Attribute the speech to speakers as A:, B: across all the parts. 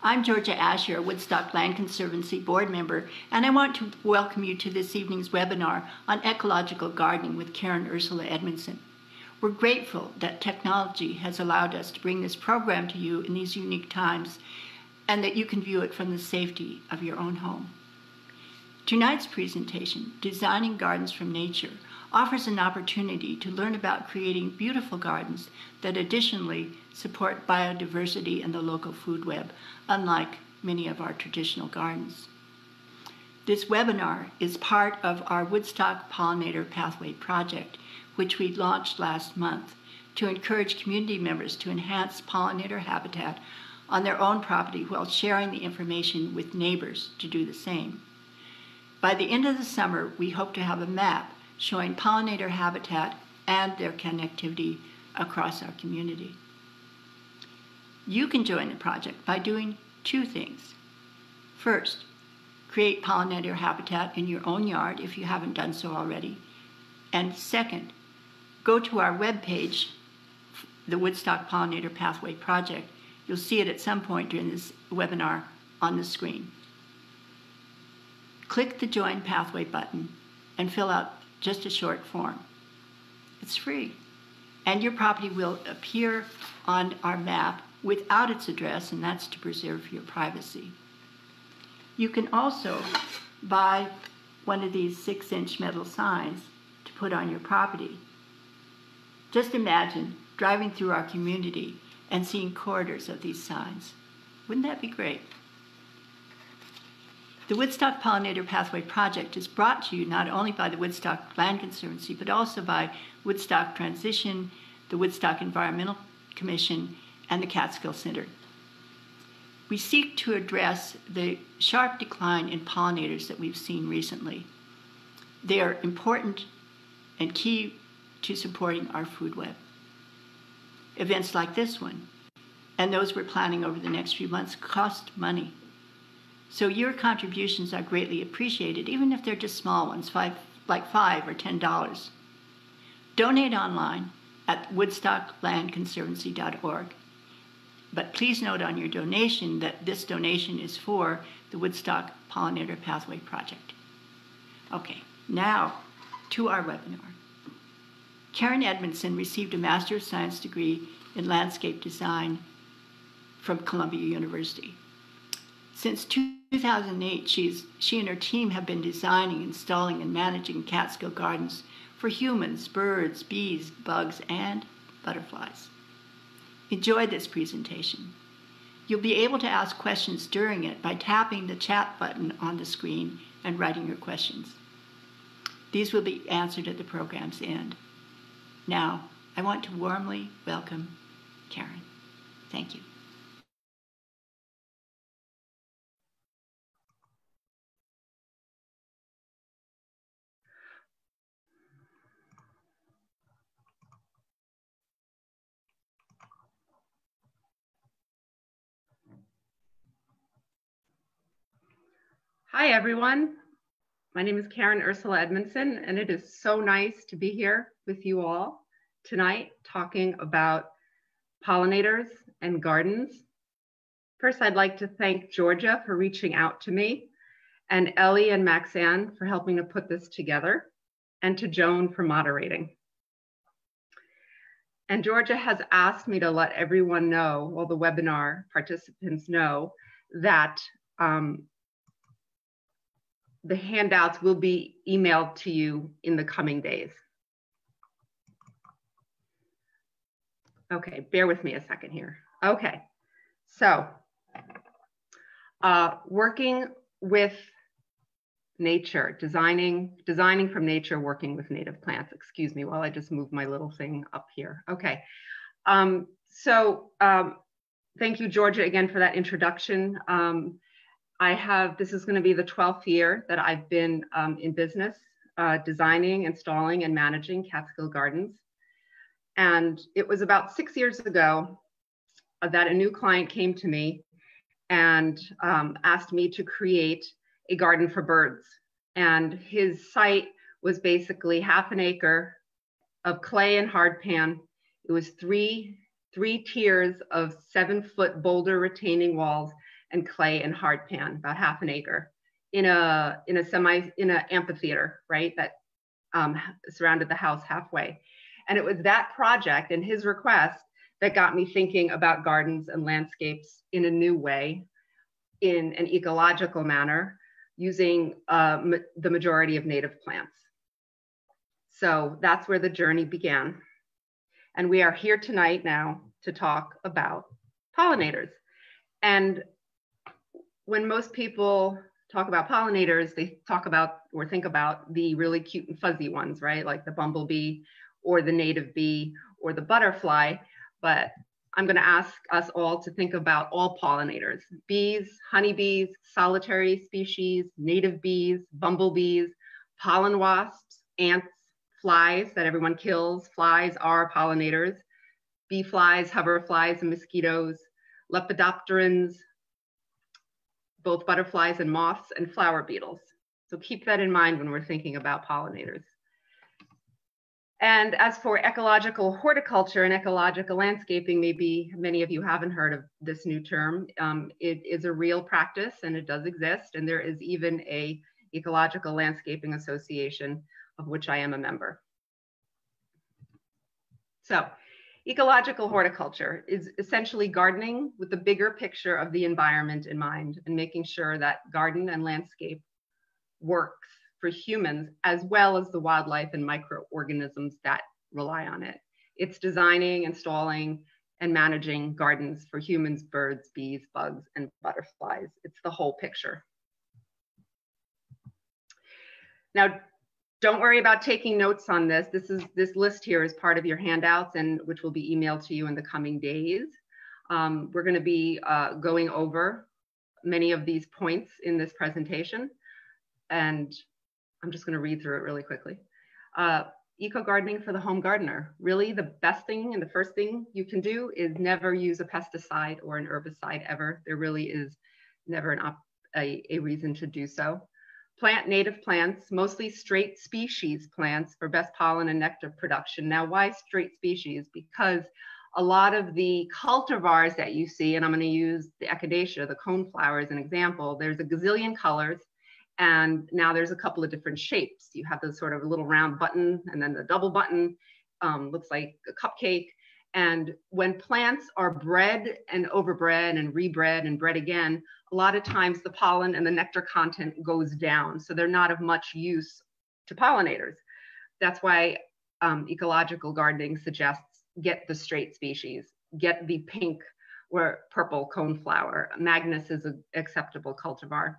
A: I'm Georgia Asher, Woodstock Land Conservancy board member, and I want to welcome you to this evening's webinar on ecological gardening with Karin Ursula Edmondson. We're grateful that technology has allowed us to bring this program to you in these unique times and that you can view it from the safety of your own home. Tonight's presentation, Designing Gardens from Nature, offers an opportunity to learn about creating beautiful gardens that additionally support biodiversity and the local food web, unlike many of our traditional gardens. This webinar is part of our Woodstock Pollinator Pathway project, which we launched last month to encourage community members to enhance pollinator habitat on their own property while sharing the information with neighbors to do the same. By the end of the summer, we hope to have a map showing pollinator habitat and their connectivity across our community. You can join the project by doing two things. First, create pollinator habitat in your own yard if you haven't done so already. And second, go to our webpage, the Woodstock Pollinator Pathway Project. You'll see it at some point during this webinar on the screen. Click the Join Pathway button and fill out just a short form. It's free. And your property will appear on our map without its address, and that's to preserve your privacy. You can also buy one of these six inch metal signs to put on your property. Just imagine driving through our community and seeing corridors of these signs. Wouldn't that be great? The Woodstock Pollinator Pathway Project is brought to you not only by the Woodstock Land Conservancy, but also by Woodstock Transition, the Woodstock Environmental Commission, and the Catskill Center. We seek to address the sharp decline in pollinators that we've seen recently. They are important and key to supporting our food web. Events like this one and those we're planning over the next few months cost money. So your contributions are greatly appreciated, even if they're just small ones, five, like five or ten dollars. Donate online at woodstocklandconservancy.org. But please note on your donation that this donation is for the Woodstock Pollinator Pathway Project. Okay, now to our webinar. Karin Edmondson received a Master of Science degree in Landscape Design from Columbia University. Since 2008, she's, she and her team have been designing, installing, and managing Catskill gardens for humans, birds, bees, bugs, and butterflies. Enjoy this presentation. You'll be able to ask questions during it by tapping the chat button on the screen and writing your questions. These will be answered at the program's end. Now, I want to warmly welcome Karin. Thank you.
B: Hi, everyone. My name is Karin Ursula Edmondson, and it is so nice to be here with you all tonight talking about pollinators and gardens. First, I'd like to thank Georgia for reaching out to me, and Ellie and Maxanne for helping to put this together, and to Joan for moderating. And Georgia has asked me to let everyone know, all the webinar participants know, that um, the handouts will be emailed to you in the coming days. Okay, bear with me a second here. Okay, so uh, working with nature, designing, designing from nature, working with native plants. Excuse me while I just move my little thing up here. Okay, um, so um, thank you, Georgia, again for that introduction. Um, I have, this is gonna be the 12th year that I've been um, in business, uh, designing, installing, and managing Catskill Gardens. And it was about six years ago that a new client came to me and um, asked me to create a garden for birds. And his site was basically half an acre of clay and hardpan. It was three, three tiers of seven foot boulder retaining walls and clay and hardpan, about half an acre, in a in a semi in an amphitheater, right? That um, surrounded the house halfway. And it was that project and his request that got me thinking about gardens and landscapes in a new way, in an ecological manner, using uh, ma the majority of native plants. So that's where the journey began. And we are here tonight now to talk about pollinators. And when most people talk about pollinators, they talk about or think about the really cute and fuzzy ones, right? Like the bumblebee or the native bee or the butterfly. But I'm going to ask us all to think about all pollinators bees, honeybees, solitary species, native bees, bumblebees, pollen wasps, ants, flies that everyone kills. Flies are pollinators. Bee flies, hoverflies, and mosquitoes, lepidopterans, both butterflies and moths, and flower beetles. So keep that in mind when we're thinking about pollinators. And as for ecological horticulture and ecological landscaping, maybe many of you haven't heard of this new term. Um, it is a real practice and it does exist. And there is even a ecological landscaping association of which I am a member. So ecological horticulture is essentially gardening with the bigger picture of the environment in mind and making sure that garden and landscape works for humans as well as the wildlife and microorganisms that rely on it. It's designing, installing, and managing gardens for humans, birds, bees, bugs, and butterflies. It's the whole picture. Now, don't worry about taking notes on this. This is this list here is part of your handouts and which will be emailed to you in the coming days. Um, we're going to be uh, going over many of these points in this presentation. And I'm just going to read through it really quickly. Uh, eco gardening for the home gardener. Really, the best thing and the first thing you can do is never use a pesticide or an herbicide ever. There really is never an a, a reason to do so. Plant native plants, mostly straight species plants for best pollen and nectar production. Now, why straight species? Because a lot of the cultivars that you see, and I'm going to use the echinacea, the coneflower as an example, there's a gazillion colors and now there's a couple of different shapes. You have the sort of little round button and then the double button, um, looks like a cupcake. And when plants are bred and overbred and rebred and bred again, a lot of times the pollen and the nectar content goes down. So they're not of much use to pollinators. That's why um, ecological gardening suggests get the straight species, get the pink or purple coneflower. Magnus is an acceptable cultivar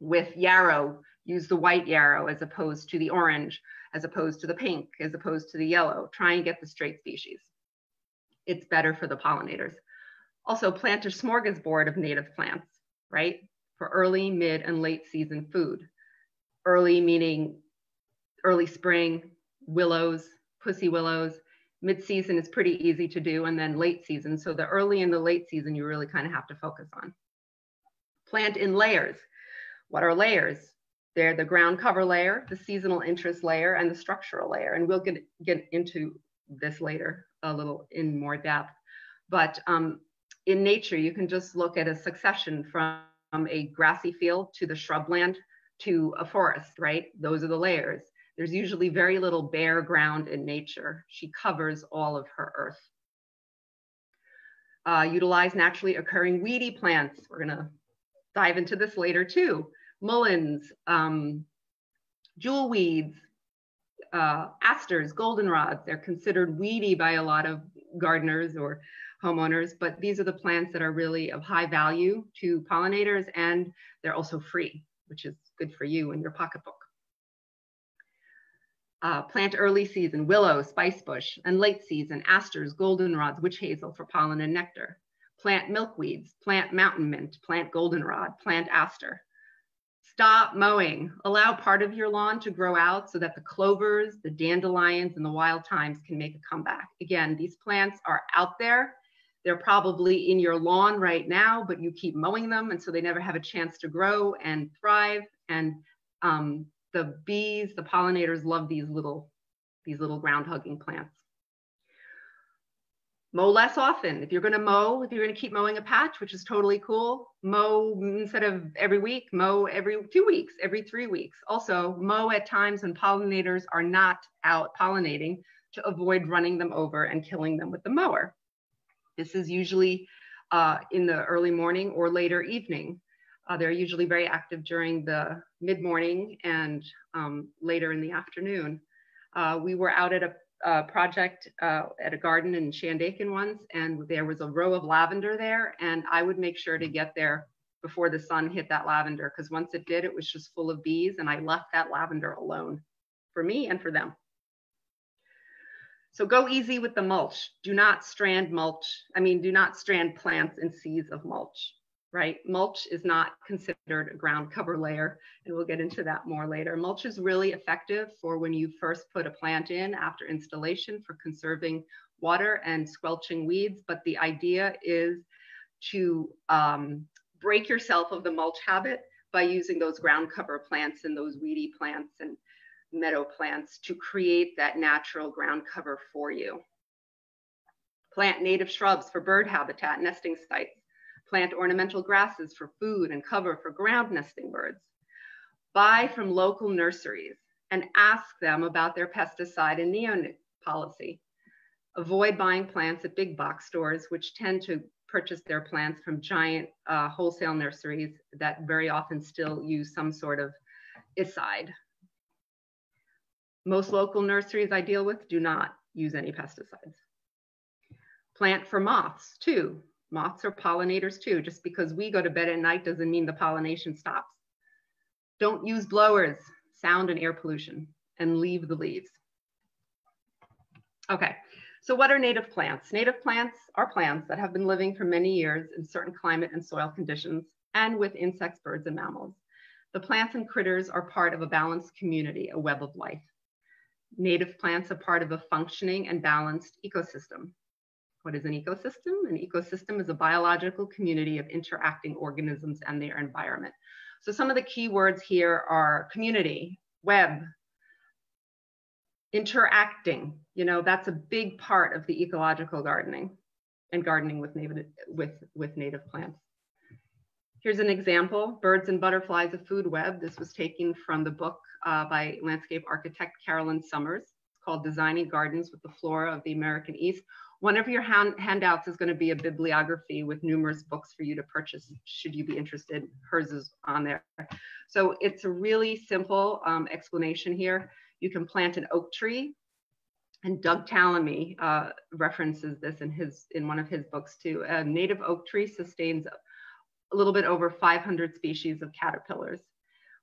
B: with yarrow, use the white yarrow as opposed to the orange, as opposed to the pink, as opposed to the yellow. Try and get the straight species. It's better for the pollinators. Also, plant a smorgasbord of native plants, right? For early, mid, and late season food. Early meaning early spring, willows, pussy willows. Mid season is pretty easy to do, and then late season. So the early and the late season, you really kind of have to focus on. Plant in layers. What are layers? They're the ground cover layer, the seasonal interest layer, and the structural layer. And we'll get, get into this later a little in more depth. But um, in nature, you can just look at a succession from a grassy field to the shrubland to a forest, right? Those are the layers. There's usually very little bare ground in nature. She covers all of her earth. Uh, utilize naturally occurring weedy plants. We're gonna dive into this later too. Mulleins, um, jewel weeds, uh, asters, goldenrods. They're considered weedy by a lot of gardeners or homeowners, but these are the plants that are really of high value to pollinators and they're also free, which is good for you and your pocketbook. Uh, plant early season, willow, spicebush, and late season, asters, goldenrods, witch hazel for pollen and nectar plant milkweeds, plant mountain mint, plant goldenrod, plant aster. Stop mowing. Allow part of your lawn to grow out so that the clovers, the dandelions, and the wild thymes can make a comeback. Again, these plants are out there. They're probably in your lawn right now, but you keep mowing them, and so they never have a chance to grow and thrive. And um, the bees, the pollinators love these little, these little ground hugging plants. mow less often. If you're going to mow, if you're going to keep mowing a patch, which is totally cool, mow instead of every week, mow every two weeks, every three weeks. Also, mow at times when pollinators are not out pollinating to avoid running them over and killing them with the mower. This is usually uh, in the early morning or later evening. Uh, they're usually very active during the mid morning and um, later in the afternoon. Uh, we were out at a uh, project uh, at a garden in Shandaken once, and there was a row of lavender there, and I would make sure to get there before the sun hit that lavender, because once it did, it was just full of bees, and I left that lavender alone for me and for them. So go easy with the mulch. Do not strand mulch. I mean, do not strand plants and seeds of mulch right? Mulch is not considered a ground cover layer, and we'll get into that more later. Mulch is really effective for when you first put a plant in after installation for conserving water and squelching weeds, but the idea is to um, break yourself of the mulch habit by using those ground cover plants and those weedy plants and meadow plants to create that natural ground cover for you. Plant native shrubs for bird habitat, nesting sites plant ornamental grasses for food and cover for ground nesting birds. Buy from local nurseries and ask them about their pesticide and neonic policy. Avoid buying plants at big box stores, which tend to purchase their plants from giant uh, wholesale nurseries that very often still use some sort of icide. Most local nurseries I deal with do not use any pesticides. Plant for moths too. Moths are pollinators too. Just because we go to bed at night doesn't mean the pollination stops. Don't use blowers, sound and air pollution, and leave the leaves. Okay, so what are native plants? Native plants are plants that have been living for many years in certain climate and soil conditions and with insects, birds, and mammals. The plants and critters are part of a balanced community, a web of life. Native plants are part of a functioning and balanced ecosystem. What is an ecosystem? An ecosystem is a biological community of interacting organisms and their environment. So some of the key words here are community, web, interacting. You know, that's a big part of the ecological gardening and gardening with native, with, with native plants. Here's an example, Birds and Butterflies, a Food Web. This was taken from the book uh, by landscape architect Carolyn Summers. It's called Designing Gardens with the Flora of the American East. One of your hand, handouts is going to be a bibliography with numerous books for you to purchase should you be interested. Hers is on there. So it's a really simple um, explanation here. You can plant an oak tree and Doug Tallamy uh, references this in his in one of his books too. A native oak tree sustains a little bit over 500 species of caterpillars,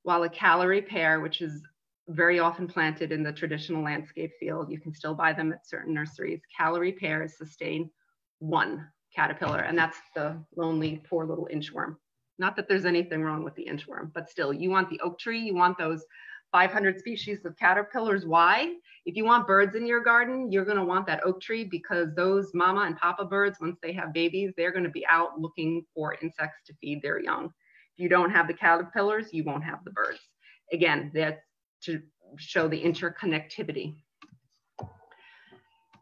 B: while a Callery pear, which is very often planted in the traditional landscape field. You can still buy them at certain nurseries. Calorie pears sustain one caterpillar, and that's the lonely, poor little inchworm. Not that there's anything wrong with the inchworm, but still, you want the oak tree, you want those 500 species of caterpillars. Why? If you want birds in your garden, you're going to want that oak tree because those mama and papa birds, once they have babies, they're going to be out looking for insects to feed their young. If you don't have the caterpillars, you won't have the birds. Again, that's to show the interconnectivity.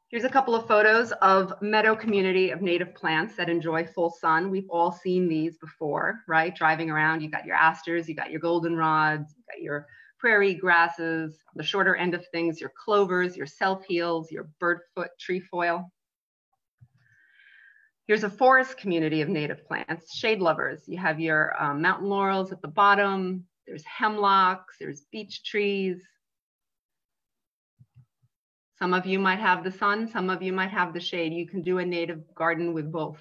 B: Here's a couple of photos of meadow community of native plants that enjoy full sun. We've all seen these before, right? Driving around, you got your asters, you got your goldenrods, you got your prairie grasses, the shorter end of things, your clovers, your self-heals, your birdfoot trefoil. Here's a forest community of native plants, shade lovers. You have your um, mountain laurels at the bottom, there's hemlocks, there's beech trees. Some of you might have the sun, some of you might have the shade. You can do a native garden with both.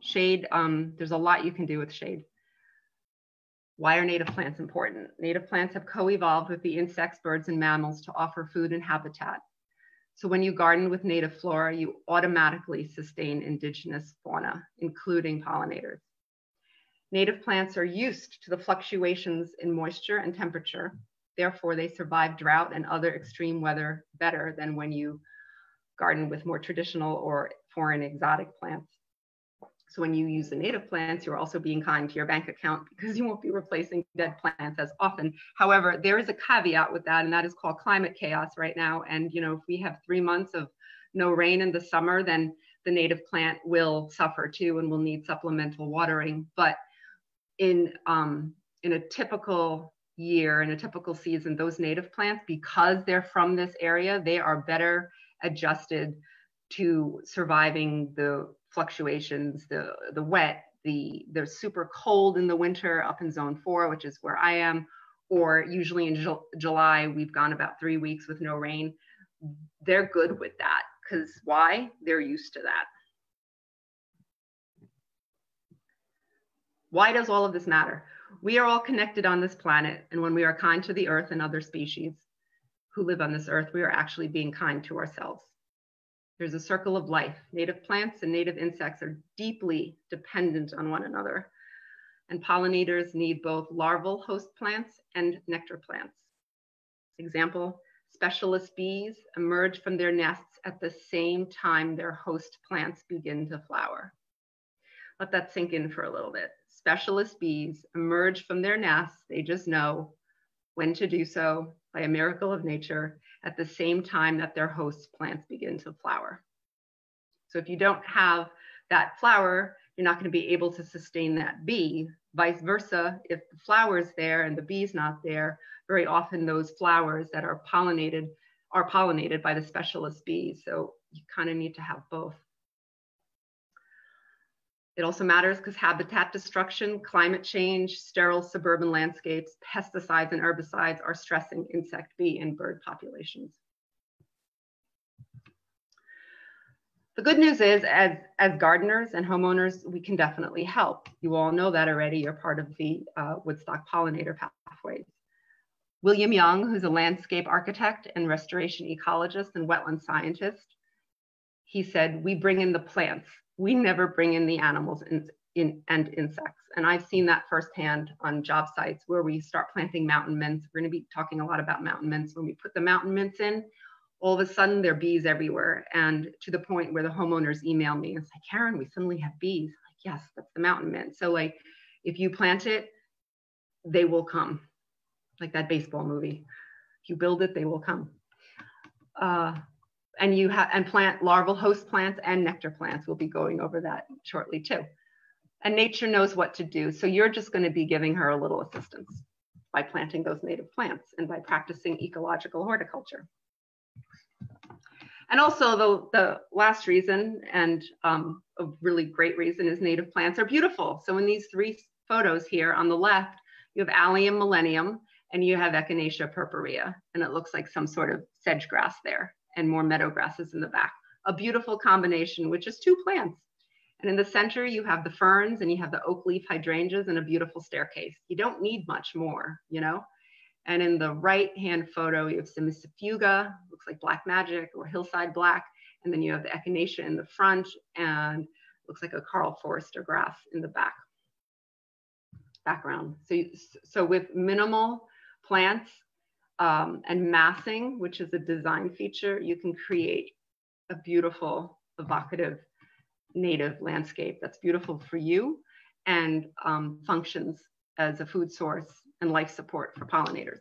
B: Shade, um, there's a lot you can do with shade. Why are native plants important? Native plants have co-evolved with the insects, birds, and mammals to offer food and habitat. So when you garden with native flora, you automatically sustain indigenous fauna, including pollinators. Native plants are used to the fluctuations in moisture and temperature. Therefore, they survive drought and other extreme weather better than when you garden with more traditional or foreign exotic plants. So when you use the native plants, you're also being kind to your bank account because you won't be replacing dead plants as often. However, there is a caveat with that, and that is called climate chaos right now. And you know, if we have three months of no rain in the summer, then the native plant will suffer too and will need supplemental watering. But in, um, in a typical year, in a typical season, those native plants, because they're from this area, they are better adjusted to surviving the fluctuations, the, the wet, the, the super cold in the winter up in zone four, which is where I am, or usually in Ju July, we've gone about three weeks with no rain. They're good with that because why? They're used to that. Why does all of this matter? We are all connected on this planet, and when we are kind to the earth and other species who live on this earth, we are actually being kind to ourselves. There's a circle of life. Native plants and native insects are deeply dependent on one another, and pollinators need both larval host plants and nectar plants. Example, specialist bees emerge from their nests at the same time their host plants begin to flower. Let that sink in for a little bit specialist bees emerge from their nests, they just know when to do so by a miracle of nature at the same time that their host plants begin to flower. So if you don't have that flower, you're not going to be able to sustain that bee. Vice versa, if the flower is there and the bee's not there, very often those flowers that are pollinated are pollinated by the specialist bees. So you kind of need to have both. It also matters because habitat destruction, climate change, sterile suburban landscapes, pesticides and herbicides are stressing insect, bee, and bird populations. The good news is, as, as gardeners and homeowners, we can definitely help. You all know that already. You're part of the uh, Woodstock pollinator pathways. William Young, who's a landscape architect and restoration ecologist and wetland scientist, he said, we bring in the plants we never bring in the animals in, in, and insects. And I've seen that firsthand on job sites where we start planting mountain mints. We're going to be talking a lot about mountain mints. When we put the mountain mints in, all of a sudden there are bees everywhere. And to the point where the homeowners email me and say, Karin, we suddenly have bees. I'm like, yes, that's the mountain mint. So like, if you plant it, they will come. Like that baseball movie. If you build it, they will come. Uh, and you have and plant larval host plants and nectar plants. We'll be going over that shortly too. And nature knows what to do. So you're just going to be giving her a little assistance by planting those native plants and by practicing ecological horticulture. And also the, the last reason and um, a really great reason is native plants are beautiful. So in these three photos here on the left, you have Allium millennium and you have Echinacea purpurea, and it looks like some sort of sedge grass there and more meadow grasses in the back. A beautiful combination, which is two plants. And in the center, you have the ferns and you have the oak leaf hydrangeas and a beautiful staircase. You don't need much more, you know? And in the right hand photo, you have Cimicifuga, looks like black magic or hillside black. And then you have the echinacea in the front and looks like a Karl Foerster grass in the back background. So, so with minimal plants, um, and massing, which is a design feature, you can create a beautiful, evocative native landscape that's beautiful for you and um, functions as a food source and life support for pollinators.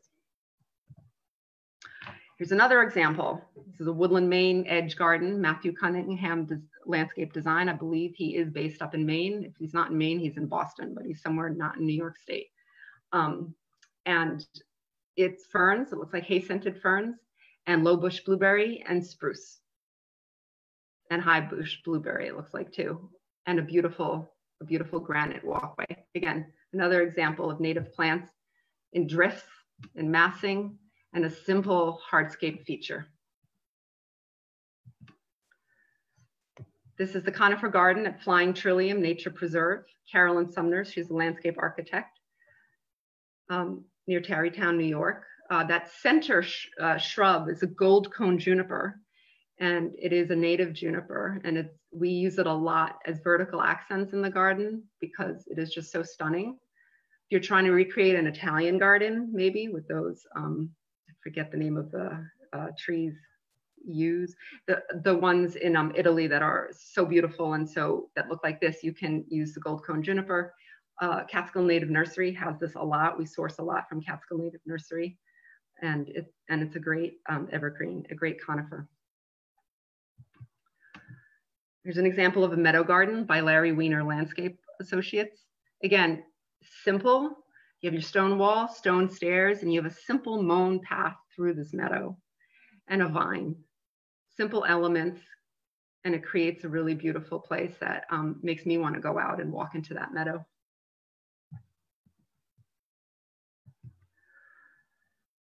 B: Here's another example. This is a Woodland, Maine edge garden, Matthew Cunningham landscape design. I believe he is based up in Maine. If he's not in Maine, he's in Boston, but he's somewhere not in New York State. Um, and it's ferns, it looks like hay scented ferns, and low bush blueberry and spruce. And high bush blueberry, it looks like too. And a beautiful, a beautiful granite walkway. Again, another example of native plants in drifts and massing and a simple hardscape feature. This is the conifer garden at Flying Trillium Nature Preserve. Carolyn Summers, she's a landscape architect. Um, near Tarrytown, New York. Uh, that center sh uh, shrub is a gold cone juniper, and it is a native juniper, and it's, we use it a lot as vertical accents in the garden because it is just so stunning. If you're trying to recreate an Italian garden, maybe with those, um, I forget the name of the uh, trees use the the ones in um, Italy that are so beautiful and so that look like this you can use the gold cone juniper uh, Catskill Native Nursery has this a lot. We source a lot from Catskill Native Nursery, and it and it's a great um, evergreen, a great conifer. Here's an example of a meadow garden by Larry Weaner Landscape Associates. Again, simple. You have your stone wall, stone stairs, and you have a simple mown path through this meadow and a vine. Simple elements, and it creates a really beautiful place that um, makes me want to go out and walk into that meadow.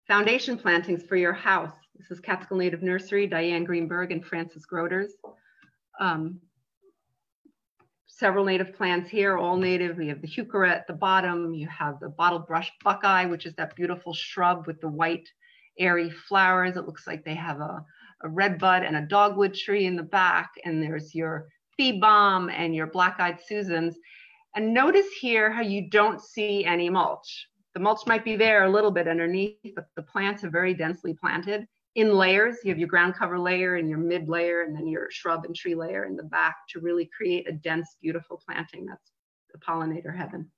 B: Foundation plantings for your house. This is Catskill Native Nursery, Diane Greenberg and Francis Groders. Um, several native plants here, all native. We have the heuchera at the bottom. You have the bottle brush buckeye, which is that beautiful shrub with the white airy flowers. It looks like they have a, a red bud and a dogwood tree in the back. And there's your bee balm and your black-eyed Susans. And notice here how you don't see any mulch the mulch might be there a little bit underneath, but the plants are very densely planted in layers. You have your ground cover layer and your mid layer, and then your shrub and tree layer in the back to really create a dense, beautiful planting. That's the pollinator heaven.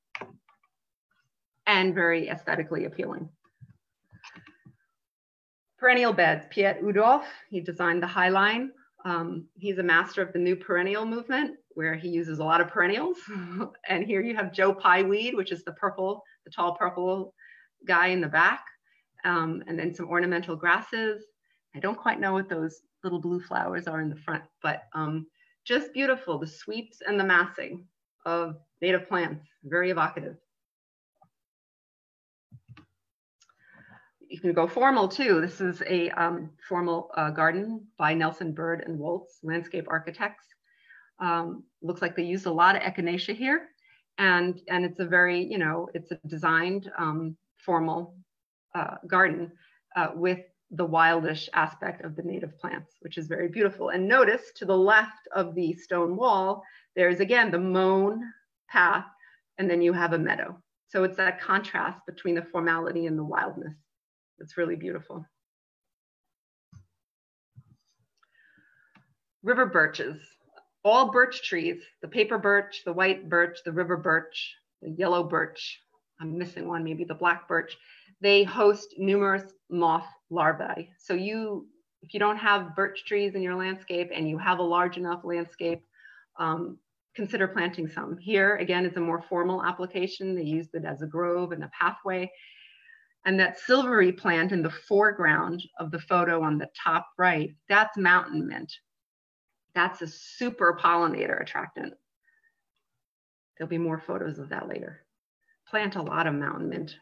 B: And very aesthetically appealing. Perennial beds, Piet Oudolf, he designed the High Line. Um, he's a master of the new perennial movement where he uses a lot of perennials. and here you have Joe Pye weed, which is the purple the tall purple guy in the back, um, and then some ornamental grasses. I don't quite know what those little blue flowers are in the front, but um, just beautiful, the sweeps and the massing of native plants, very evocative. You can go formal too. This is a um, formal uh, garden by Nelson Byrd and Woltz, landscape architects. Um, looks like they used a lot of echinacea here and and it's a very you know it's a designed um, formal uh, garden uh, with the wildish aspect of the native plants, which is very beautiful. And notice to the left of the stone wall, there's again the mown path, and then you have a meadow. So it's that contrast between the formality and the wildness. It's really beautiful. River birches all birch trees, the paper birch, the white birch, the river birch, the yellow birch, I'm missing one, maybe the black birch, they host numerous moth larvae. So you, if you don't have birch trees in your landscape and you have a large enough landscape, um, consider planting some. Here, again, is a more formal application. They used it as a grove and a pathway. And that silvery plant in the foreground of the photo on the top right, that's mountain mint. That's a super pollinator attractant. There'll be more photos of that later. Plant a lot of mountain mint.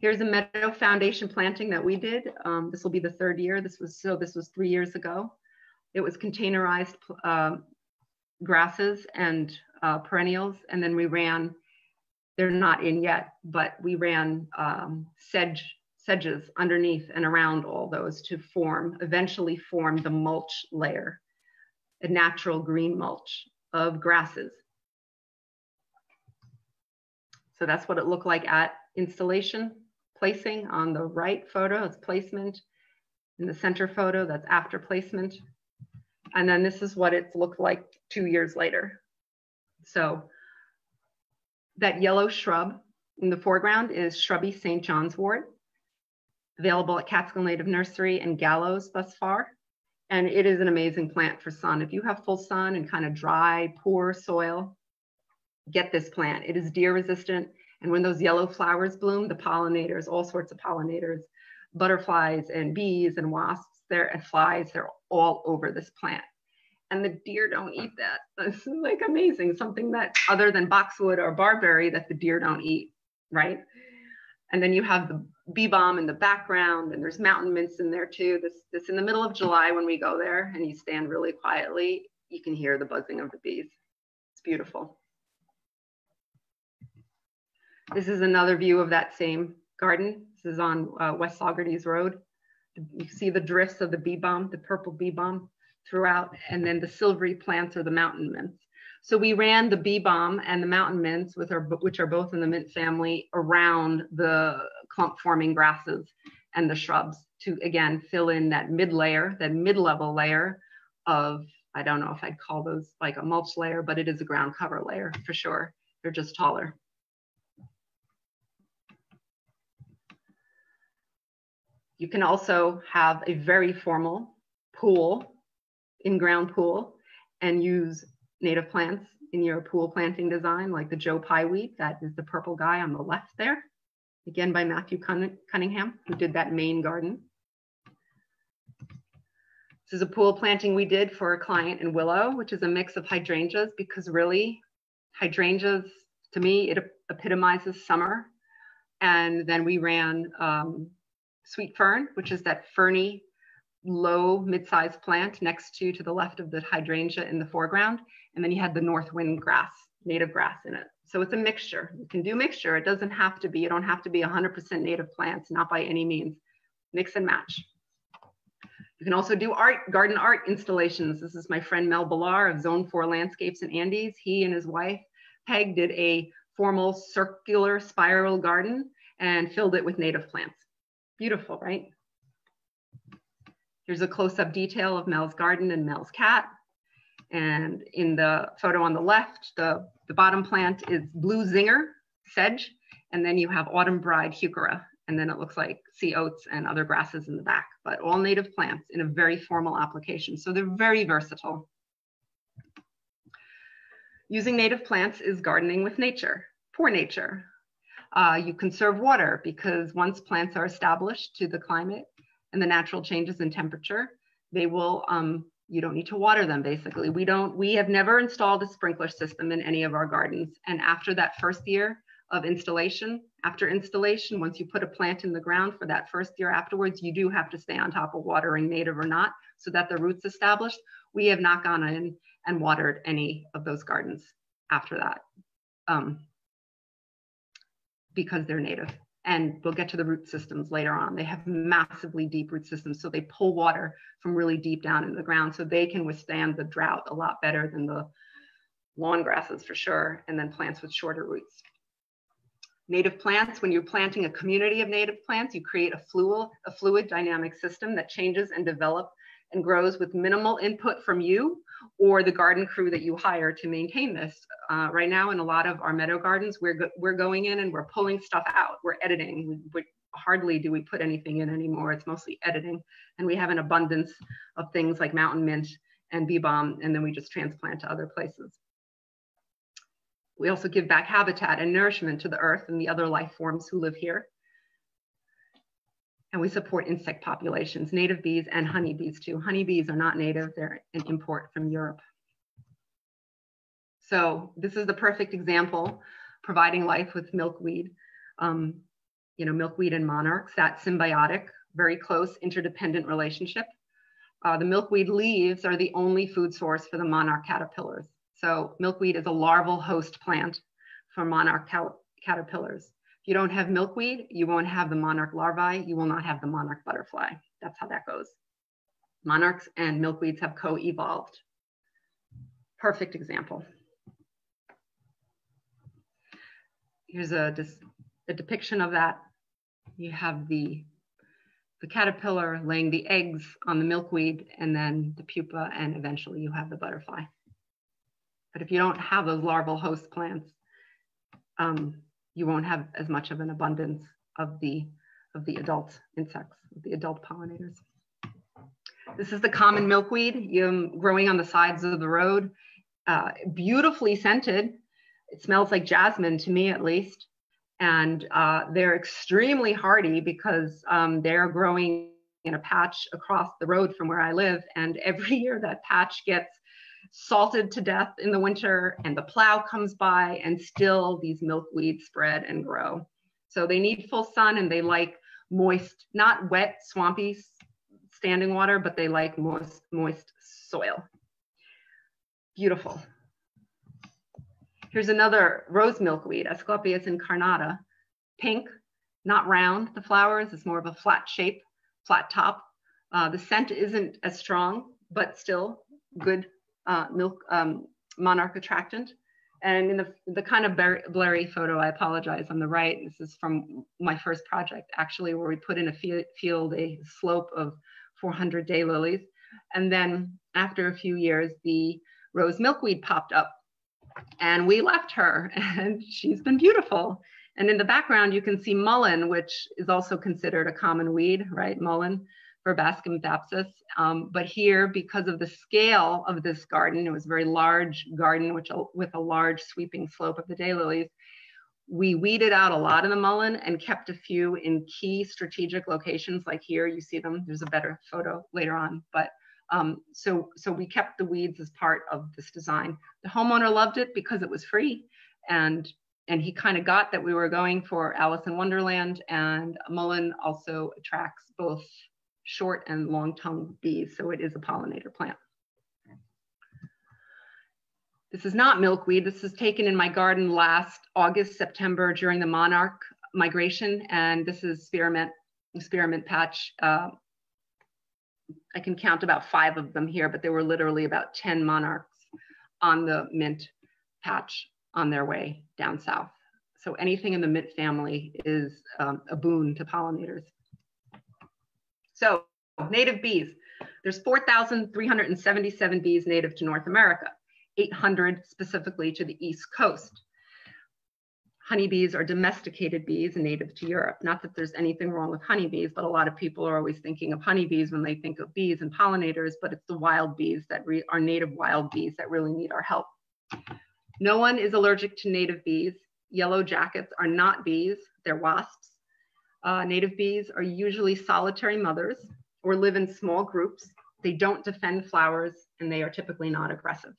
B: Here's a meadow foundation planting that we did. Um, this will be the third year. This was so this was three years ago. It was containerized uh, grasses and uh, perennials, and then we ran. They're not in yet, but we ran um, sedge sedges underneath and around all those to form, eventually form the mulch layer, a natural green mulch of grasses. So that's what it looked like at installation. Placing on the right photo is placement. In the center photo, that's after placement. And then this is what it's looked like two years later. So that yellow shrub in the foreground is shrubby St. John's wort available at Catskill Native Nursery and Gallows thus far. And it is an amazing plant for sun. If you have full sun and kind of dry, poor soil, get this plant. It is deer resistant. And when those yellow flowers bloom, the pollinators, all sorts of pollinators, butterflies and bees and wasps there and flies, they're all over this plant. And the deer don't eat that. This is like amazing, something that other than boxwood or barberry that the deer don't eat, right? And then you have the bee balm in the background and there's mountain mints in there too. This, this in the middle of July when we go there and you stand really quietly, you can hear the buzzing of the bees. It's beautiful. This is another view of that same garden. This is on uh, West Saugerties Road. You see the drifts of the bee balm the purple bee balm throughout, and then the silvery plants are the mountain mints. So we ran the bee balm and the mountain mints, with our, which are both in the mint family, around the clump forming grasses and the shrubs to again fill in that mid layer, that mid level layer of, I don't know if I'd call those like a mulch layer, but it is a ground cover layer for sure. They're just taller. You can also have a very formal pool in-ground pool and use native plants in your pool planting design, like the Joe Pye weed, that is the purple guy on the left there, again by Matthew Cunningham, who did that Maine garden. This is a pool planting we did for a client in Willow, which is a mix of hydrangeas because really hydrangeas, to me, it epitomizes summer. And then we ran um, sweet fern, which is that ferny, low mid-sized plant next to, to the left of the hydrangea in the foreground. And then you had the north wind grass, native grass in it. So it's a mixture. You can do mixture. It doesn't have to be, you don't have to be 100% native plants, not by any means. Mix and match. You can also do art, garden art installations. This is my friend Mel Bilar of Zone 4 Landscapes in Andes. He and his wife, Peg, did a formal circular spiral garden and filled it with native plants. Beautiful, right? Here's a close-up detail of Mel's garden and Mel's cat. And in the photo on the left, the, the bottom plant is blue zinger, sedge, and then you have autumn bride heuchera. And then it looks like sea oats and other grasses in the back, but all native plants in a very formal application. So they're very versatile. Using native plants is gardening with nature, for nature. Uh, you conserve water because once plants are established to the climate and the natural changes in temperature, they will, um, you don't need to water them basically. We don't, we have never installed a sprinkler system in any of our gardens. And after that first year, of installation. After installation, once you put a plant in the ground for that first year afterwards, you do have to stay on top of watering native or not so that the roots established. We have not gone in and watered any of those gardens after that um, because they're native. And we'll get to the root systems later on. They have massively deep root systems, so they pull water from really deep down in the ground, so they can withstand the drought a lot better than the lawn grasses for sure, and then plants with shorter roots native plants, when you're planting a community of native plants, you create a fluid, a fluid dynamic system that changes and develops and grows with minimal input from you or the garden crew that you hire to maintain this. Uh, right now, in a lot of our meadow gardens, we're, go we're going in and we're pulling stuff out. We're editing. We, we, hardly do we put anything in anymore. It's mostly editing. And we have an abundance of things like mountain mint and bee balm, and then we just transplant to other places. We also give back habitat and nourishment to the earth and the other life forms who live here. And we support insect populations, native bees and honeybees too. Honeybees are not native, they're an import from Europe. So this is the perfect example, providing life with milkweed. Um, you know, milkweed and monarchs, that symbiotic, very close interdependent relationship. Uh, the milkweed leaves are the only food source for the monarch caterpillars. So milkweed is a larval host plant for monarch caterpillars. You don't have milkweed, you won't have the monarch larvae, you will not have the monarch butterfly. That's how that goes. Monarchs and milkweeds have co-evolved. Perfect example. Here's a, a depiction of that. You have the, the caterpillar laying the eggs on the milkweed and then the pupa and eventually you have the butterfly. But if you don't have those larval host plants, um, you won't have as much of an abundance of the, of the adult insects, the adult pollinators. This is the common milkweed um, growing on the sides of the road. Uh, beautifully scented. It smells like jasmine to me at least. And uh, they're extremely hardy because um, they're growing in a patch across the road from where I live. And every year that patch gets salted to death in the winter and the plow comes by and still these milkweeds spread and grow. So they need full sun and they like moist, not wet, swampy standing water, but they like moist, moist soil. Beautiful. Here's another rose milkweed, Asclepias incarnata. Pink, not round, the flowers, it's more of a flat shape, flat top. Uh, the scent isn't as strong, but still good uh, milk um, monarch attractant. And in the, the kind of blurry photo, I apologize, on the right, this is from my first project, actually, where we put in a field a slope of 400 daylilies. And then after a few years, the rose milkweed popped up and we left her and she's been beautiful. And in the background, you can see mullein, which is also considered a common weed, right? Mullein. Verbascum thapsus. Um, but here, because of the scale of this garden, it was a very large garden which, with a large sweeping slope of the daylilies, we weeded out a lot of the mullein and kept a few in key strategic locations like here, you see them, there's a better photo later on, but um, so, so we kept the weeds as part of this design. The homeowner loved it because it was free and, and he kind of got that we were going for Alice in Wonderland and mullein also attracts both short and long-tongued bees, so it is a pollinator plant. This is not milkweed. This is taken in my garden last August, September during the monarch migration. And this is spearmint, spearmint patch. Uh, I can count about five of them here, but there were literally about 10 monarchs on the mint patch on their way down south. So anything in the mint family is um, a boon to pollinators. So native bees, there's 4,377 bees native to North America. 800 specifically to the East Coast. Honeybees are domesticated bees native to Europe. Not that there's anything wrong with honeybees, but a lot of people are always thinking of honeybees when they think of bees and pollinators, but it's the wild bees that are native wild bees that really need our help. No one is allergic to native bees. Yellow jackets are not bees, they're wasps. Uh, native bees are usually solitary mothers or live in small groups. They don't defend flowers and they are typically not aggressive.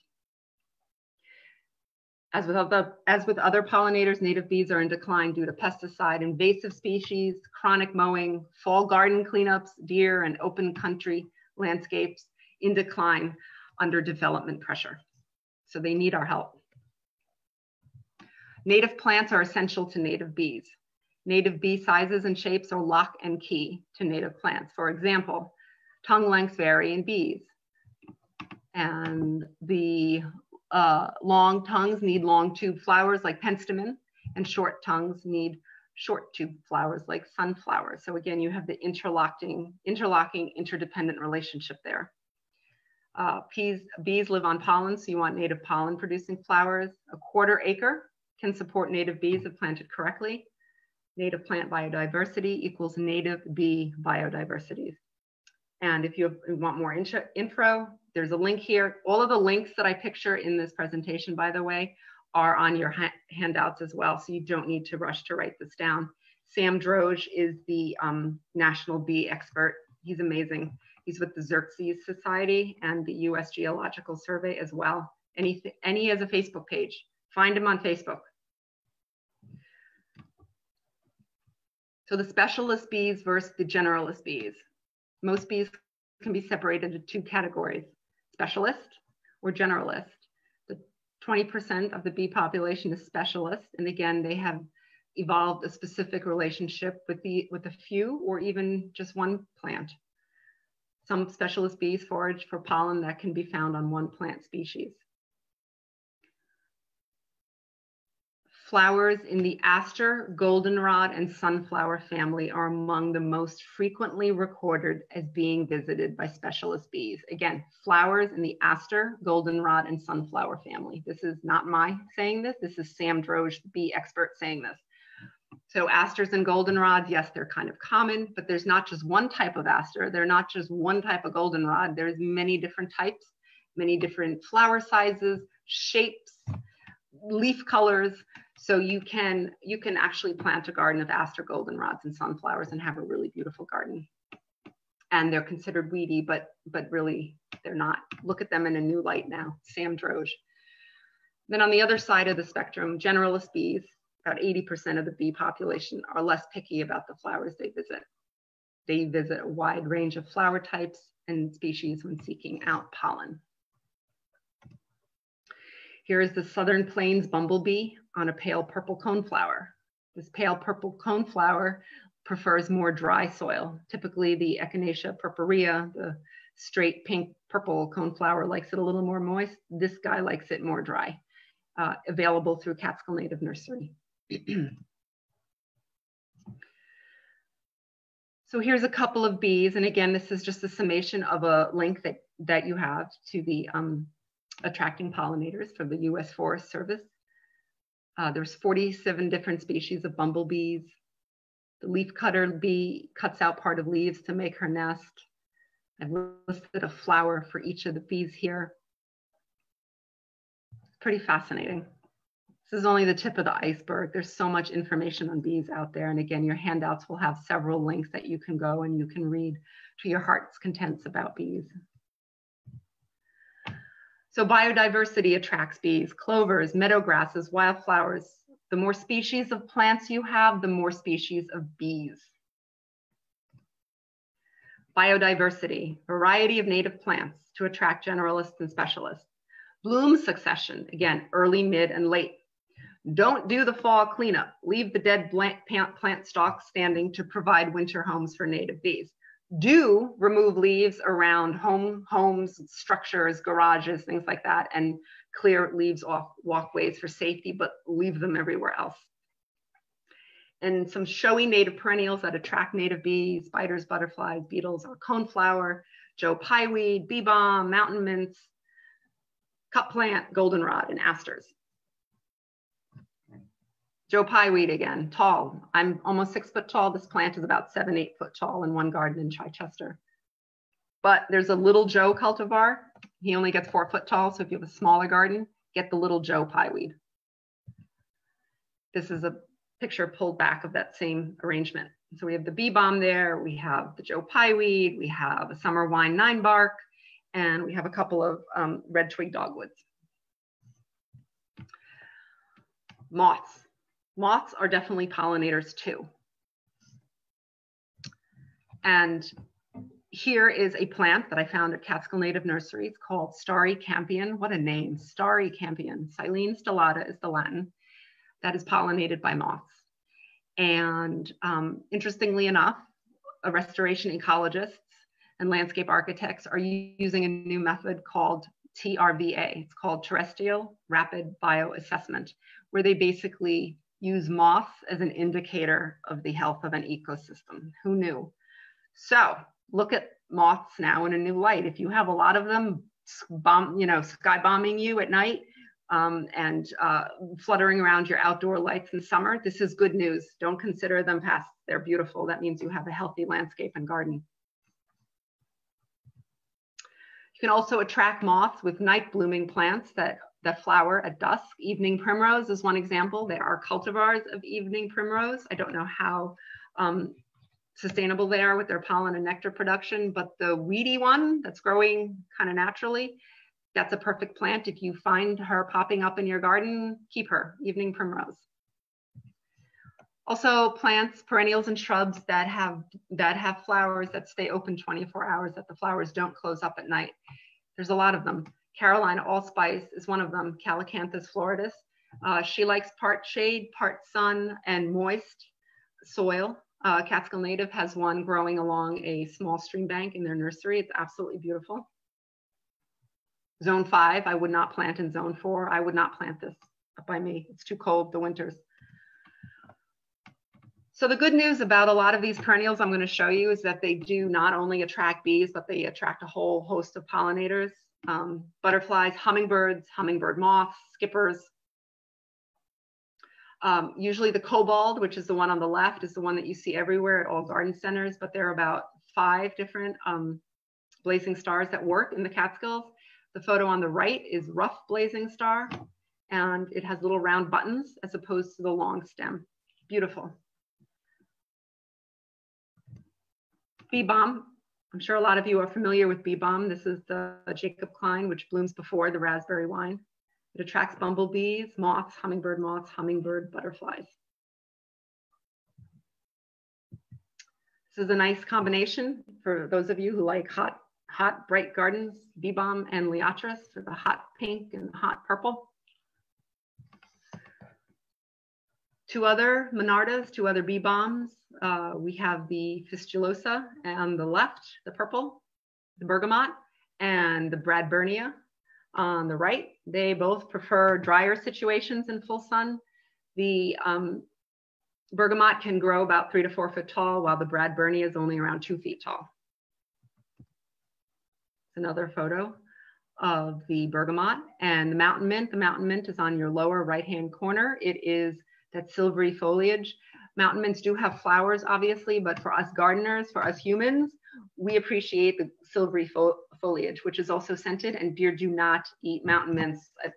B: As with, other, as with other pollinators, native bees are in decline due to pesticide, invasive species, chronic mowing, fall garden cleanups, deer and open country landscapes in decline under development pressure. So they need our help. Native plants are essential to native bees. Native bee sizes and shapes are lock and key to native plants. For example, tongue lengths vary in bees. And the uh, long tongues need long tube flowers like penstemon, and short tongues need short tube flowers like sunflowers. So again, you have the interlocking, interlocking interdependent relationship there. Uh, bees live on pollen, so you want native pollen producing flowers. A quarter acre can support native bees if planted correctly. Native plant biodiversity equals native bee biodiversity. And if you want more info, there's a link here. All of the links that I picture in this presentation, by the way, are on your ha handouts as well. So you don't need to rush to write this down. Sam Droege is the um, national bee expert. He's amazing. He's with the Xerces Society and the US Geological Survey as well. And he, and he has a Facebook page. Find him on Facebook. So the specialist bees versus the generalist bees. Most bees can be separated into two categories specialist or generalist. The 20% of the bee population is specialist. And again, they have evolved a specific relationship with, the, with a few or even just one plant. Some specialist bees forage for pollen that can be found on one plant species. Flowers in the aster, goldenrod, and sunflower family are among the most frequently recorded as being visited by specialist bees. Again, flowers in the aster, goldenrod, and sunflower family. This is not my saying this. This is Sam Droege, the bee expert, saying this. So asters and goldenrods, yes, they're kind of common, but there's not just one type of aster. They're not just one type of goldenrod. There's many different types, many different flower sizes, shapes, leaf colors. So you can you can actually plant a garden of aster goldenrods and sunflowers and have a really beautiful garden. And they're considered weedy, but but really they're not. Look at them in a new light now. Sam Droege. Then on the other side of the spectrum, generalist bees, about 80% of the bee population are less picky about the flowers they visit. They visit a wide range of flower types and species when seeking out pollen. Here is the Southern Plains bumblebee on a pale purple coneflower. This pale purple coneflower prefers more dry soil. Typically the Echinacea purpurea, the straight pink purple coneflower likes it a little more moist. This guy likes it more dry. Uh, available through Catskill Native Nursery. so here's a couple of bees. And again, this is just a summation of a link that, that you have to the um, attracting pollinators for the US Forest Service. Uh, there's 47 different species of bumblebees. The leafcutter bee cuts out part of leaves to make her nest. I've listed a flower for each of the bees here. Pretty fascinating. This is only the tip of the iceberg. There's so much information on bees out there. And again, your handouts will have several links that you can go and you can read to your heart's contents about bees. So biodiversity attracts bees, clovers, meadow grasses, wildflowers. The more species of plants you have, the more species of bees. Biodiversity, variety of native plants to attract generalists and specialists. Bloom succession, again, early, mid, and late. Don't do the fall cleanup. Leave the dead plant, plant stalks standing to provide winter homes for native bees. Do remove leaves around home, homes, structures, garages, things like that, and clear leaves off walkways for safety, but leave them everywhere else. And some showy native perennials that attract native bees, spiders, butterflies, beetles, are coneflower, Joe Pye weed, bee balm, mountain mints, cup plant, goldenrod, and asters. Joe Pye weed again, tall. I'm almost six foot tall. This plant is about seven, eight foot tall in one garden in Chichester. But there's a little Joe cultivar. He only gets four foot tall. So if you have a smaller garden, get the little Joe Pye weed. This is a picture pulled back of that same arrangement. So we have the bee balm there, we have the Joe Pye weed, we have a summer wine nine bark, and we have a couple of um, red twig dogwoods. Moths. Moths are definitely pollinators too. And here is a plant that I found at Catskill Native Nursery. It's called Starry Campion. What a name, Starry Campion. Silene stellata is the Latin. That is pollinated by moths. And um, interestingly enough, a restoration ecologists and landscape architects are using a new method called TRVA. It's called Terrestrial Rapid Bioassessment, where they basically use moths as an indicator of the health of an ecosystem. Who knew? So look at moths now in a new light. If you have a lot of them bomb, you know, sky bombing you at night um, and uh, fluttering around your outdoor lights in summer, this is good news. Don't consider them pests. They're beautiful. That means you have a healthy landscape and garden. You can also attract moths with night blooming plants that that flower at dusk. Evening primrose is one example. There are cultivars of evening primrose. I don't know how um, sustainable they are with their pollen and nectar production, but the weedy one that's growing kind of naturally, that's a perfect plant. If you find her popping up in your garden, keep her, evening primrose. Also plants, perennials and shrubs that have, that have flowers that stay open 24 hours, that the flowers don't close up at night. There's a lot of them. Carolina allspice is one of them, Calycanthus floridus. Uh, she likes part shade, part sun, and moist soil. Uh, Catskill Native has one growing along a small stream bank in their nursery. It's absolutely beautiful. Zone five, I would not plant in zone four. I would not plant this by me. It's too cold, the winters. So the good news about a lot of these perennials I'm going to show you is that they do not only attract bees, but they attract a whole host of pollinators um, butterflies, hummingbirds, hummingbird moths, skippers. Um, usually the Kobold, which is the one on the left, is the one that you see everywhere at all garden centers, but there are about five different um, blazing stars that work in the Catskills. The photo on the right is rough blazing star, and it has little round buttons as opposed to the long stem. Beautiful. Bee balm I'm sure a lot of you are familiar with bee balm. This is the Jacob Cline, which blooms before the raspberry wine. It attracts bumblebees, moths, hummingbird moths, hummingbird butterflies. This is a nice combination for those of you who like hot, hot, bright gardens, bee balm and liatris for the hot pink and hot purple. Two other monardas, two other bee balms. Uh, we have the fistulosa on the left, the purple, the bergamot, and the bradburyana on the right. They both prefer drier situations in full sun. The um, bergamot can grow about three to four foot tall, while the bradburyana is only around two feet tall. It's another photo of the bergamot and the mountain mint. The mountain mint is on your lower right-hand corner. It is that silvery foliage. Mountain mints do have flowers, obviously, but for us gardeners, for us humans, we appreciate the silvery fo foliage, which is also scented, and deer do not eat mountain mints. Uh,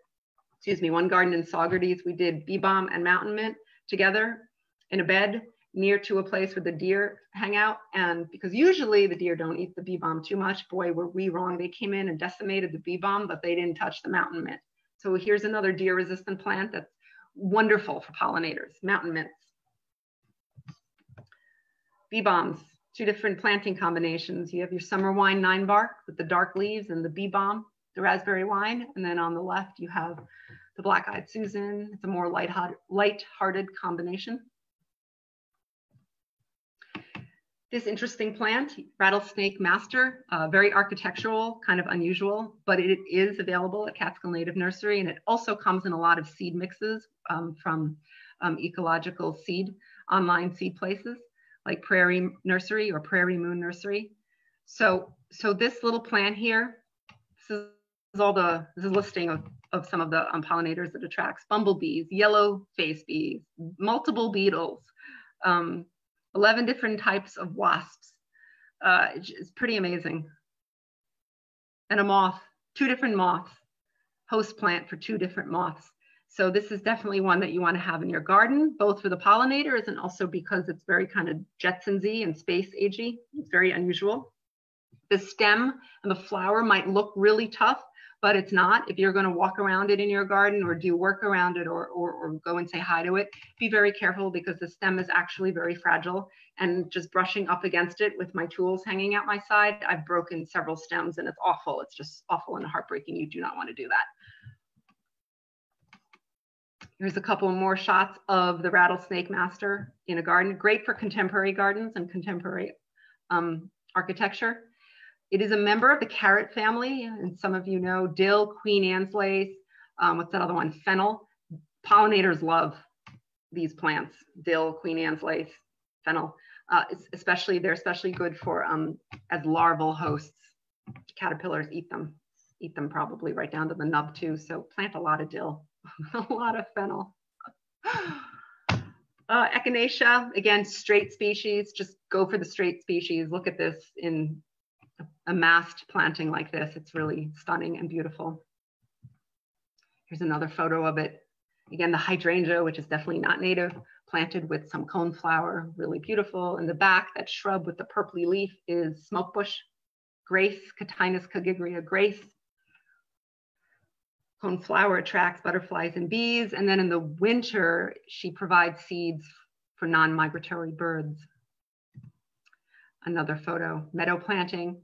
B: excuse me, one garden in Saugerties, we did bee balm and mountain mint together in a bed near to a place where the deer hang out. And because usually the deer don't eat the bee balm too much, boy, were we wrong. They came in and decimated the bee balm, but they didn't touch the mountain mint. So here's another deer resistant plant that's wonderful for pollinators, mountain mints. Bee balms, two different planting combinations. You have your summer wine nine bark with the dark leaves and the bee balm, the raspberry wine. And then on the left, you have the black-eyed Susan. It's a more light-hearted combination. This interesting plant, rattlesnake master, uh, very architectural, kind of unusual, but it is available at Catskill Native Nursery, and it also comes in a lot of seed mixes um, from um, ecological seed, online seed places like Prairie Nursery or Prairie Moon Nursery. So, so this little plant here, this is all the, this is listing of, of some of the um, pollinators that attracts bumblebees, yellow face bees, multiple beetles, um, 11 different types of wasps. Uh, it's pretty amazing. And a moth, two different moths, host plant for two different moths. So this is definitely one that you want to have in your garden, both for the pollinators and also because it's very kind of Jetsonsy and space agey. It's very unusual. The stem and the flower might look really tough, but it's not. If you're going to walk around it in your garden or do work around it or, or, or go and say hi to it, be very careful because the stem is actually very fragile and just brushing up against it with my tools hanging out my side, I've broken several stems and it's awful. It's just awful and heartbreaking. You do not want to do that. Here's a couple more shots of the rattlesnake master in a garden. Great for contemporary gardens and contemporary um, architecture. It is a member of the carrot family, and some of you know dill, Queen Anne's lace, um, what's that other one? Fennel. Pollinators love these plants, dill, Queen Anne's lace, fennel. Uh, especially, they're especially good for um, as larval hosts. Caterpillars eat them, eat them probably right down to the nub too. So plant a lot of dill. a lot of fennel. Uh, Echinacea, again, straight species, just go for the straight species. Look at this in a massed planting like this. It's really stunning and beautiful. Here's another photo of it. Again, the hydrangea, which is definitely not native, planted with some coneflower, really beautiful. In the back, that shrub with the purpley leaf is smokebush, grace, Cotinus coggygria grace. Coneflower attracts butterflies and bees. And then in the winter, she provides seeds for non-migratory birds. Another photo, meadow planting.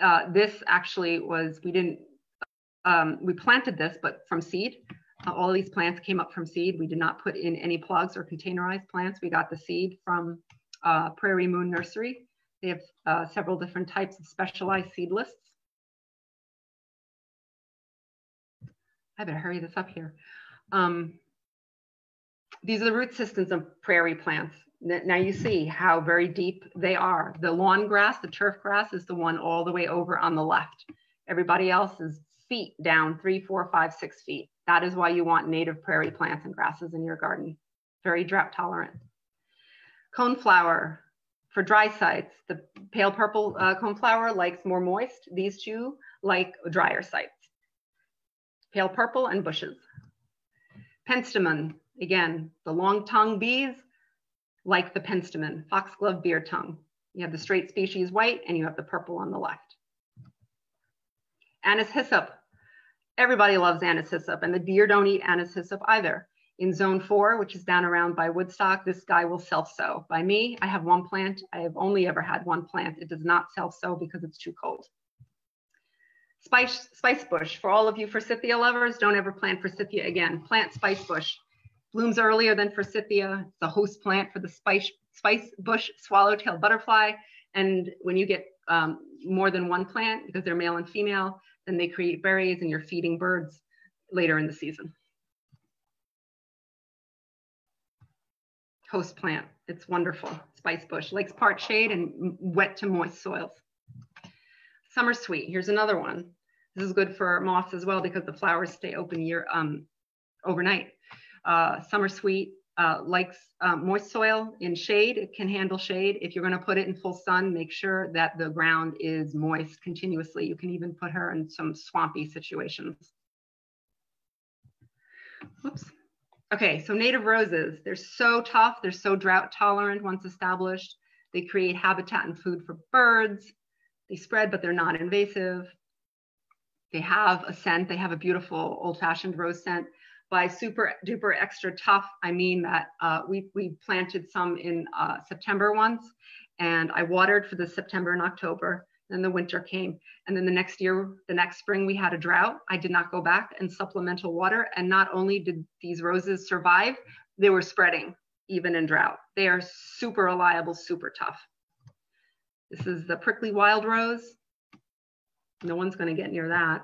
B: Uh, this actually was, we didn't, um, we planted this, but from seed. Uh, all these plants came up from seed. We did not put in any plugs or containerized plants. We got the seed from uh, Prairie Moon Nursery. They have uh, several different types of specialized seed lists. I better hurry this up here. Um, these are the root systems of prairie plants. Now you see how very deep they are. The lawn grass, the turf grass is the one all the way over on the left. Everybody else is feet down, three, four, five, six feet. That is why you want native prairie plants and grasses in your garden. Very drought tolerant. Coneflower for dry sites. The pale purple uh, coneflower likes more moist. These two like drier sites pale purple, and bushes. Penstemon, again, the long tongue bees like the penstemon, foxglove beard tongue. You have the straight species white and you have the purple on the left. Anise hyssop. Everybody loves anise hyssop and the deer don't eat anise hyssop either. In zone four, which is down around by Woodstock, this guy will self-sow. By me, I have one plant. I have only ever had one plant. It does not self-sow because it's too cold. Spice, spice bush. For all of you forsythia lovers, don't ever plant forsythia again. Plant spice bush. Blooms earlier than forsythia. It's a host plant for the spice, spice bush swallowtail butterfly. And when you get um, more than one plant, because they're male and female, then they create berries and you're feeding birds later in the season. Host plant. It's wonderful. Spice bush. Likes part shade and wet to moist soils. Summer sweet, here's another one. This is good for moths as well because the flowers stay open year um, overnight. Uh, summer sweet, uh, uh, likes um, moist soil in shade. It can handle shade. If you're going to put it in full sun, make sure that the ground is moist continuously. You can even put her in some swampy situations. Whoops. Okay, so native roses, they're so tough. They're so drought tolerant once established. They create habitat and food for birds. They spread, but they're not invasive. They have a scent. They have a beautiful old fashioned rose scent by super duper extra tough, I mean that uh, we, we planted some in uh, September once and I watered for the September and October. Then the winter came. And then the next year, the next spring, we had a drought. I did not go back and supplemental water. And not only did these roses survive, they were spreading even in drought. They are super reliable, super tough. This is the prickly wild rose. No one's going to get near that.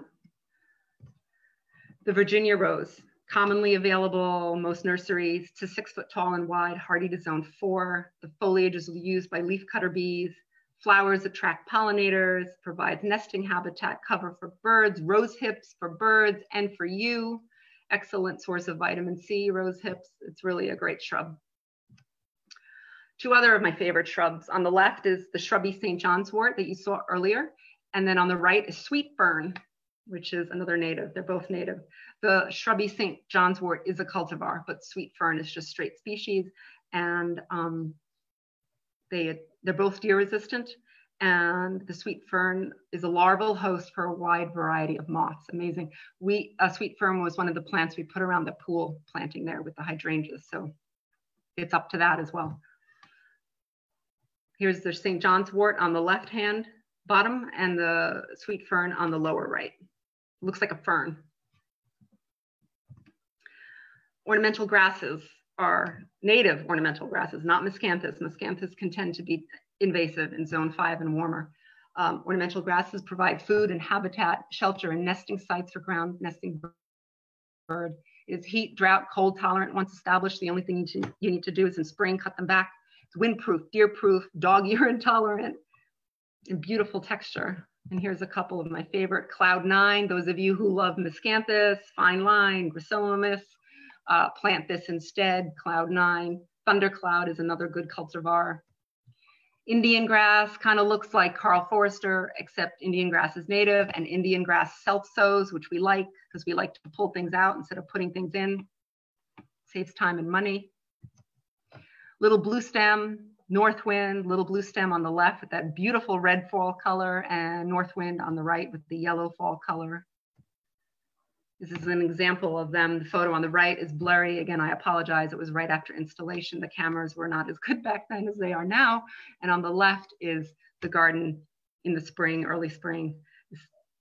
B: The Virginia rose commonly available most nurseries to six foot tall and wide, hardy to zone four. The foliage is used by leafcutter bees. Flowers attract pollinators, provides nesting habitat cover for birds, rose hips for birds and for you. Excellent source of vitamin C, rose hips. It's really a great shrub. Two other of my favorite shrubs. On the left is the shrubby St. John's wort that you saw earlier. And then on the right is sweet fern, which is another native. They're both native. The shrubby St. John's wort is a cultivar, but sweet fern is just straight species. And um, they, they're both deer resistant. And the sweet fern is a larval host for a wide variety of moths. Amazing. We, uh, sweet fern was one of the plants we put around the pool planting there with the hydrangeas. So it's up to that as well. Here's the St. John's wort on the left hand bottom and the sweet fern on the lower right looks like a fern. Ornamental grasses are native ornamental grasses, not miscanthus. Miscanthus can tend to be invasive in zone five and warmer. Um, ornamental grasses provide food and habitat, shelter, and nesting sites for ground nesting bird. It is heat, drought, cold tolerant. Once established, the only thing you need to, you need to do is in spring, cut them back. It's windproof, deer-proof, dog urine tolerant, and beautiful texture. And here's a couple of my favorite Cloud Nine. Those of you who love Miscanthus, Fine Line, Gracilis, uh, plant this instead, Cloud Nine. Thundercloud is another good cultivar. Indian grass kind of looks like Karl Foerster, except Indian grass is native and Indian grass self-sows, which we like because we like to pull things out instead of putting things in. Saves time and money. Little blue stem, Northwind, little blue stem on the left with that beautiful red fall color and Northwind on the right with the yellow fall color. This is an example of them. The photo on the right is blurry. Again, I apologize. It was right after installation. The cameras were not as good back then as they are now. And on the left is the garden in the spring, early spring,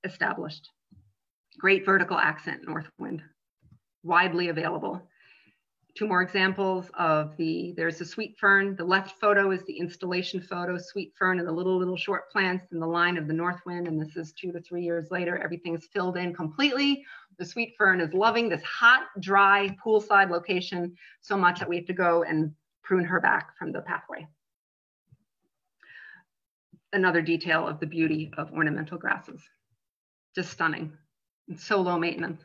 B: established. Great vertical accent, Northwind, widely available two more examples of the, there's the sweet fern. The left photo is the installation photo, sweet fern and the little, little short plants in the line of the north wind. And this is two to three years later, everything is filled in completely. The sweet fern is loving this hot, dry poolside location so much that we have to go and prune her back from the pathway. Another detail of the beauty of ornamental grasses. Just stunning and so low maintenance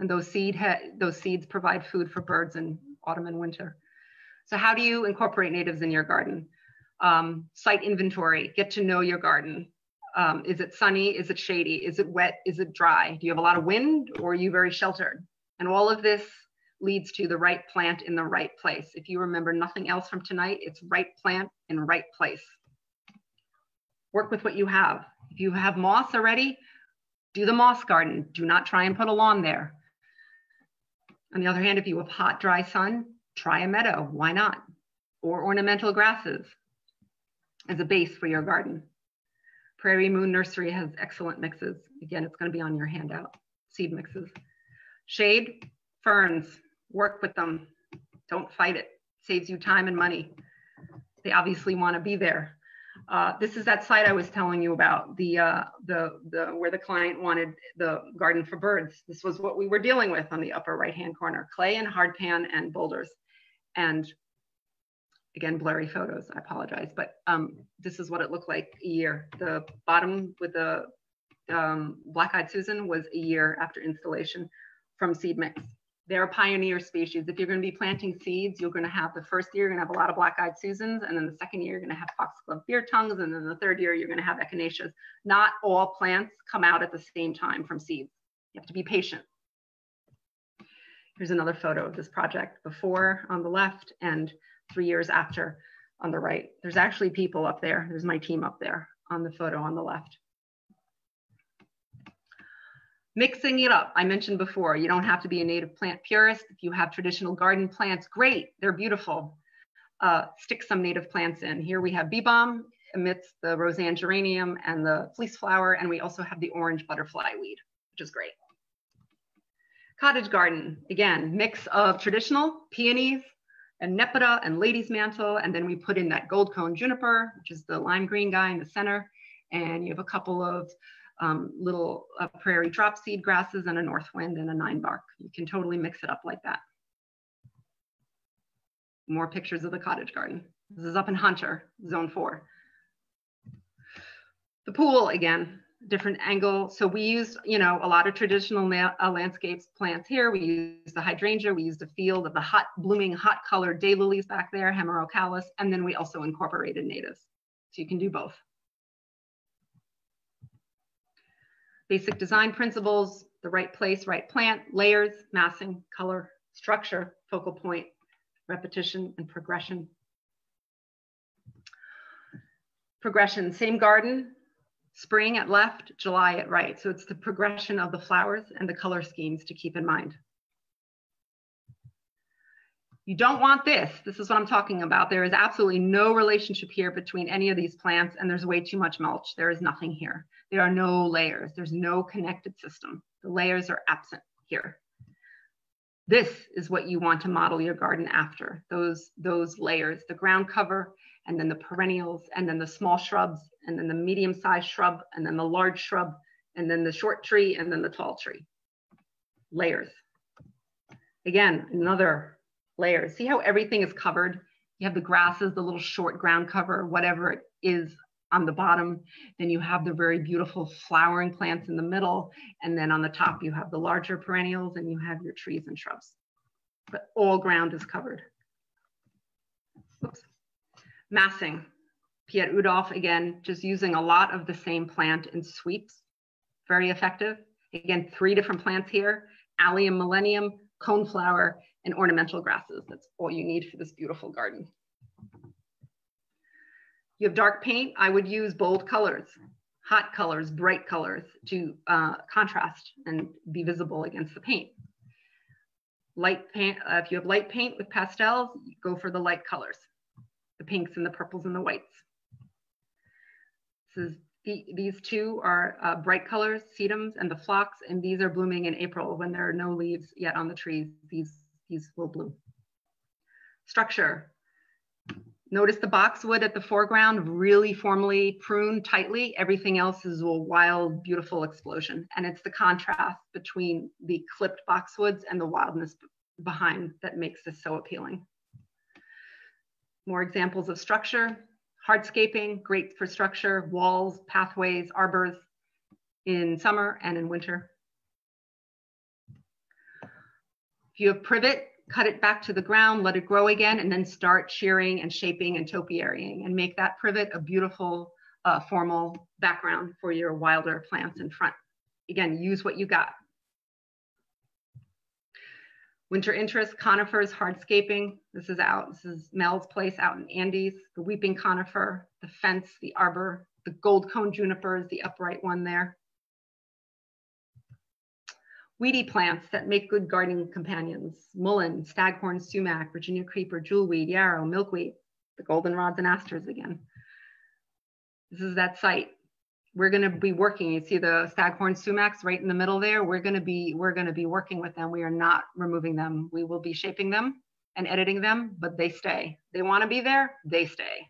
B: and those seed those seeds provide food for birds in autumn and winter. So how do you incorporate natives in your garden? Um, site inventory, get to know your garden. Um, is it sunny? Is it shady? Is it wet? Is it dry? Do you have a lot of wind or are you very sheltered? And all of this leads to the right plant in the right place. If you remember nothing else from tonight, it's right plant in right place. Work with what you have. If you have moss already, do the moss garden. Do not try and put a lawn there. On the other hand, if you have hot, dry sun, try a meadow. Why not? Or ornamental grasses as a base for your garden. Prairie Moon Nursery has excellent mixes. Again, it's going to be on your handout, seed mixes. Shade, ferns, work with them. Don't fight it. Saves you time and money. They obviously want to be there. Uh, this is that site I was telling you about, the, uh, the, the, where the client wanted the garden for birds. This was what we were dealing with on the upper right-hand corner, clay and hardpan and boulders. And again, blurry photos, I apologize, but um, this is what it looked like a year. The bottom with the um, Black-Eyed Susan was a year after installation from seed mix. They're a pioneer species. If you're going to be planting seeds, you're going to have the first year, you're going to have a lot of black-eyed Susans, and then the second year, you're going to have foxglove beard tongues, and then the third year, you're going to have echinaceas. Not all plants come out at the same time from seeds. You have to be patient. Here's another photo of this project before on the left and three years after on the right. There's actually people up there. There's my team up there on the photo on the left. Mixing it up, I mentioned before, you don't have to be a native plant purist. If you have traditional garden plants, great, they're beautiful. Uh, stick some native plants in. Here we have bee balm amidst the Rozanne geranium and the fleece flower, and we also have the orange butterfly weed, which is great. Cottage garden, again, mix of traditional peonies and nepeta and lady's mantle, and then we put in that gold cone juniper, which is the lime green guy in the center, and you have a couple of um, little uh, prairie drop seed grasses and a north wind and a nine bark. You can totally mix it up like that. More pictures of the cottage garden. This is up in Hunter, zone four. The pool again, different angle. So we used, you know, a lot of traditional uh, landscapes plants here. We used the hydrangea, we used a field of the hot blooming, hot colored daylilies back there, hemerocallis, and then we also incorporated natives. So you can do both. Basic design principles, the right place, right plant, layers, massing, color, structure, focal point, repetition, and progression. Progression, same garden, spring at left, July at right. So it's the progression of the flowers and the color schemes to keep in mind. You don't want this. This is what I'm talking about. There is absolutely no relationship here between any of these plants and there's way too much mulch. There is nothing here. There are no layers. There's no connected system. The layers are absent here. This is what you want to model your garden after, those, those layers, the ground cover, and then the perennials, and then the small shrubs, and then the medium-sized shrub, and then the large shrub, and then the short tree, and then the tall tree. Layers. Again, another layers. See how everything is covered? You have the grasses, the little short ground cover, whatever it is on the bottom. Then you have the very beautiful flowering plants in the middle. And then on the top, you have the larger perennials and you have your trees and shrubs. But all ground is covered. Oops. Massing. Piet Oudolf, again, just using a lot of the same plant in sweeps. Very effective. Again, three different plants here. Allium millennium, coneflower, and ornamental grasses. That's all you need for this beautiful garden. You have dark paint, I would use bold colors, hot colors, bright colors to uh, contrast and be visible against the paint. Light paint, uh, if you have light paint with pastels, go for the light colors, the pinks and the purples and the whites. This is the, these two are uh, bright colors, sedums and the phlox, and these are blooming in April when there are no leaves yet on the trees. These these will bloom. Structure. Notice the boxwood at the foreground, really formally pruned tightly. Everything else is a wild, beautiful explosion. And it's the contrast between the clipped boxwoods and the wildness behind that makes this so appealing. More examples of structure. Hardscaping, great for structure, walls, pathways, arbors in summer and in winter. If you have privet, cut it back to the ground, let it grow again, and then start shearing and shaping and topiarying and make that privet a beautiful uh, formal background for your wilder plants in front. Again, use what you got. Winter interest, conifers, hardscaping. This is out, this is Mel's place out in Andes, the weeping conifer, the fence, the arbor, the gold cone juniper is the upright one there weedy plants that make good gardening companions, mullein, staghorn sumac, Virginia creeper, jewelweed, yarrow, milkweed, the goldenrods and asters again. This is that site. We're going to be working. You see the staghorn sumacs right in the middle there. We're going to be we're going to be working with them. We are not removing them. We will be shaping them and editing them, but they stay. They want to be there. They stay.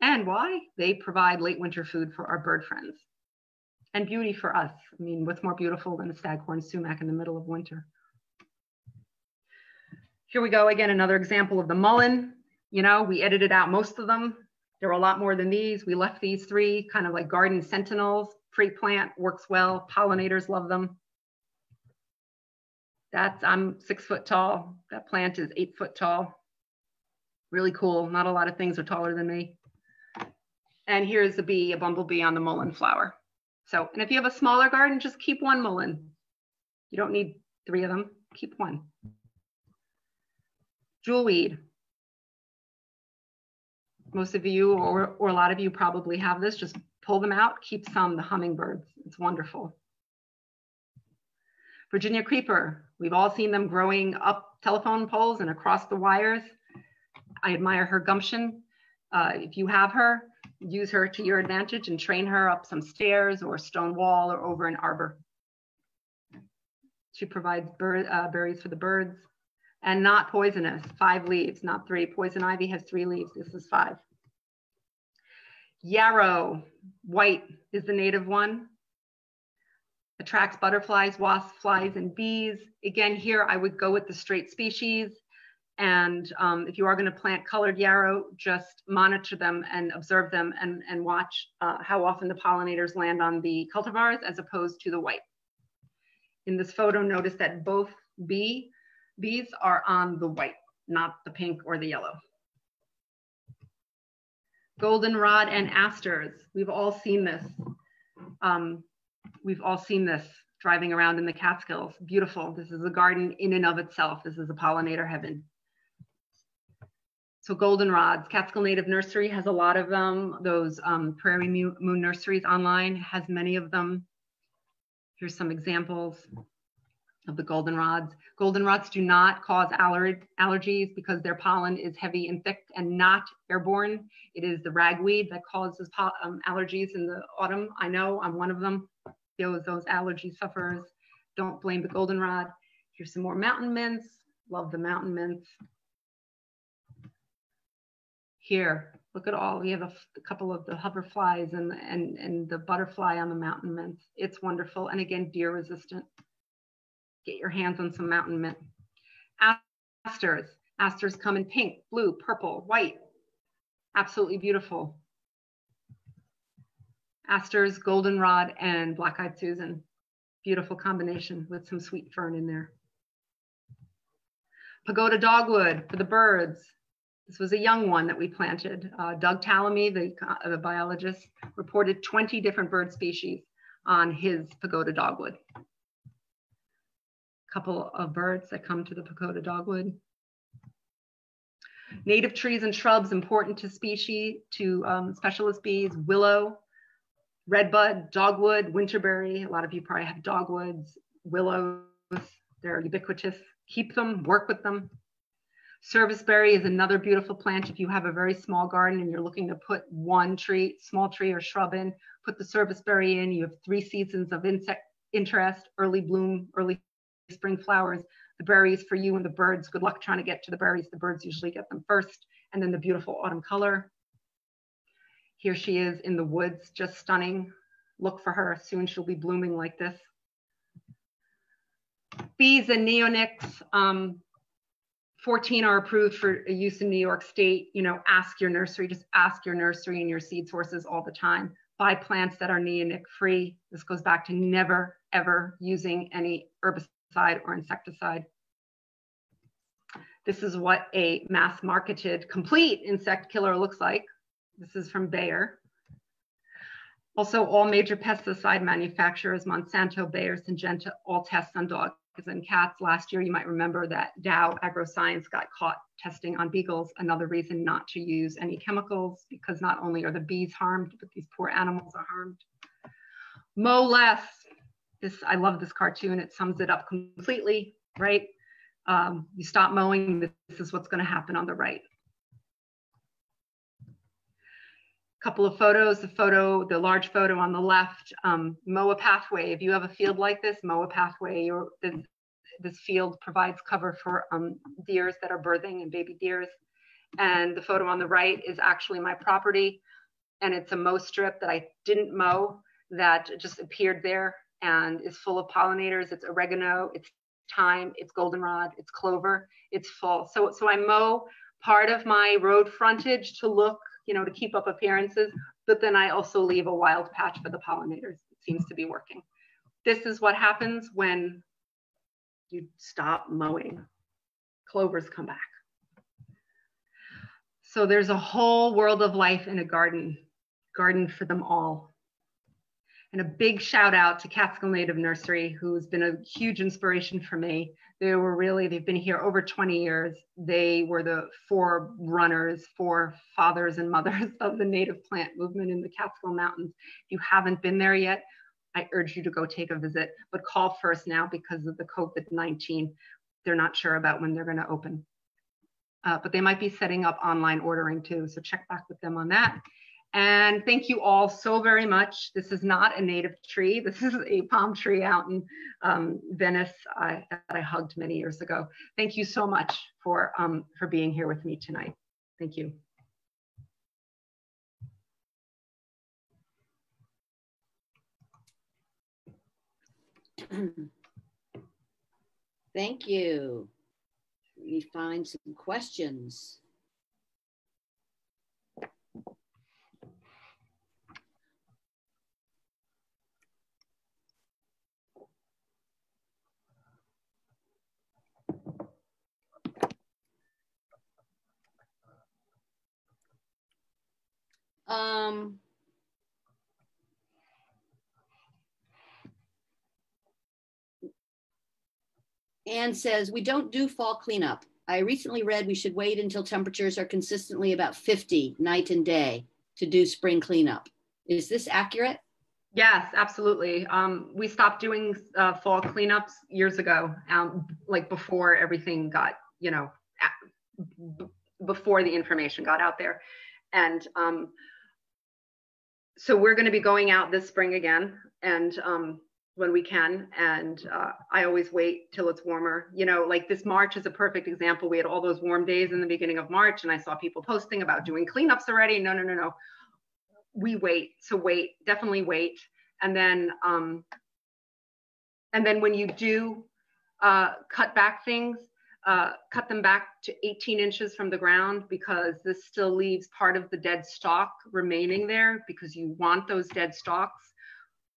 B: And why? They provide late winter food for our bird friends and beauty for us. I mean, what's more beautiful than a staghorn sumac in the middle of winter? Here we go again, another example of the mullein. You know, we edited out most of them. There were a lot more than these. We left these three kind of like garden sentinels. Pre plant works well. Pollinators love them. That's, I'm six foot tall. That plant is eight foot tall. Really cool. Not a lot of things are taller than me. And here's a bee, a bumblebee on the mullein flower. So, and if you have a smaller garden, just keep one mullein. You don't need three of them, keep one. Jewelweed. Most of you or, or a lot of you probably have this. Just pull them out, keep some, the hummingbirds. It's wonderful. Virginia creeper. We've all seen them growing up telephone poles and across the wires. I admire her gumption. Uh, if you have her, use her to your advantage and train her up some stairs or a stone wall or over an arbor. She provides uh, berries for the birds and not poisonous, five leaves, not three. Poison ivy has three leaves, this is five. Yarrow, white is the native one. Attracts butterflies, wasps, flies, and bees. Again, here I would go with the straight species. And um, if you are going to plant colored yarrow, just monitor them and observe them and, and watch uh, how often the pollinators land on the cultivars as opposed to the white. In this photo, notice that both bee, bees are on the white, not the pink or the yellow. Goldenrod and asters. We've all seen this. Um, we've all seen this driving around in the Catskills. Beautiful. This is a garden in and of itself. This is a pollinator heaven. So goldenrods, Catskill Native Nursery has a lot of them. Those um, Prairie Moon Nurseries online has many of them. Here's some examples of the goldenrods. Goldenrods do not cause aller allergies because their pollen is heavy and thick and not airborne. It is the ragweed that causes um, allergies in the autumn. I know I'm one of them. Those, those allergy sufferers. Don't blame the goldenrod. Here's some more mountain mints. Love the mountain mints. Here, look at all, we have a, couple of the hoverflies and, and, and the butterfly on the mountain mint. It's wonderful. And again, deer resistant. Get your hands on some mountain mint. Asters. Asters come in pink, blue, purple, white. Absolutely beautiful. Asters, goldenrod, and black-eyed Susan. Beautiful combination with some sweet fern in there. Pagoda dogwood for the birds. This was a young one that we planted. Uh, Doug Tallamy, the, uh, the biologist, reported 20 different bird species on his pagoda dogwood. Couple of birds that come to the pagoda dogwood. Native trees and shrubs important to species, to um, specialist bees, willow, redbud, dogwood, winterberry. A lot of you probably have dogwoods, willows. They're ubiquitous. Keep them, work with them. Serviceberry is another beautiful plant. If you have a very small garden and you're looking to put one tree, small tree or shrub in, put the serviceberry in. You have three seasons of insect interest, early bloom, early spring flowers. The berries for you and the birds. Good luck trying to get to the berries. The birds usually get them first. And then the beautiful autumn color. Here she is in the woods, just stunning. Look for her. Soon she'll be blooming like this. Bees and neonics. Um, 14 are approved for use in New York State. You know, ask your nursery, just ask your nursery and your seed sources all the time. Buy plants that are neonic free. This goes back to never, ever using any herbicide or insecticide. This is what a mass marketed complete insect killer looks like. This is from Bayer. Also, all major pesticide manufacturers, Monsanto, Bayer, Syngenta, all test on dogs and cats. Last year, you might remember that Dow AgroScience got caught testing on beagles. Another reason not to use any chemicals because not only are the bees harmed, but these poor animals are harmed. Mow less. This, I love this cartoon. It sums it up completely, right? Um, you stop mowing, this is what's gonna happen on the right. A couple of photos, the photo, the large photo on the left, um, mow a pathway. If you have a field like this, mow a pathway. Or this, this field provides cover for um, deers that are birthing and baby deers. And the photo on the right is actually my property. And it's a mow strip that I didn't mow that just appeared there and is full of pollinators. It's oregano, it's thyme, it's goldenrod, it's clover, it's full. So, so I mow part of my road frontage to look you know, to keep up appearances, but then I also leave a wild patch for the pollinators. It seems to be working. This is what happens when you stop mowing. Clovers come back. So there's a whole world of life in a garden, garden for them all. And a big shout out to Catskill Native Nursery, who's been a huge inspiration for me. They were really, they've been here over 20 years. They were the forerunners, for fathers and mothers of the native plant movement in the Catskill Mountains. If you haven't been there yet, I urge you to go take a visit, but call first now because of the COVID 19. They're not sure about when they're going to open. Uh, but they might be setting up online ordering too. So check back with them on that. And thank you all so very much. This is not a native tree. This is a palm tree out in um, Venice uh, that I hugged many years ago. Thank you so much for, um, for being here with me tonight. Thank you.
C: Thank you. We find some questions. Um, Anne says, we don't do fall cleanup. I recently read we should wait until temperatures are consistently about 50 night and day to do spring cleanup. Is this accurate?
B: Yes, absolutely. Um, we stopped doing uh, fall cleanups years ago, um, like before everything got, you know, before the information got out there. And um, so we're going to be going out this spring again. And um, when we can. And uh, I always wait till it's warmer. You know, like this March is a perfect example. We had all those warm days in the beginning of March, and I saw people posting about doing cleanups already. No, no, no, no. We wait. So wait, definitely wait. And then, um, and then when you do uh, cut back things, uh, cut them back to 18 inches from the ground because this still leaves part of the dead stalk remaining there because you want those dead stalks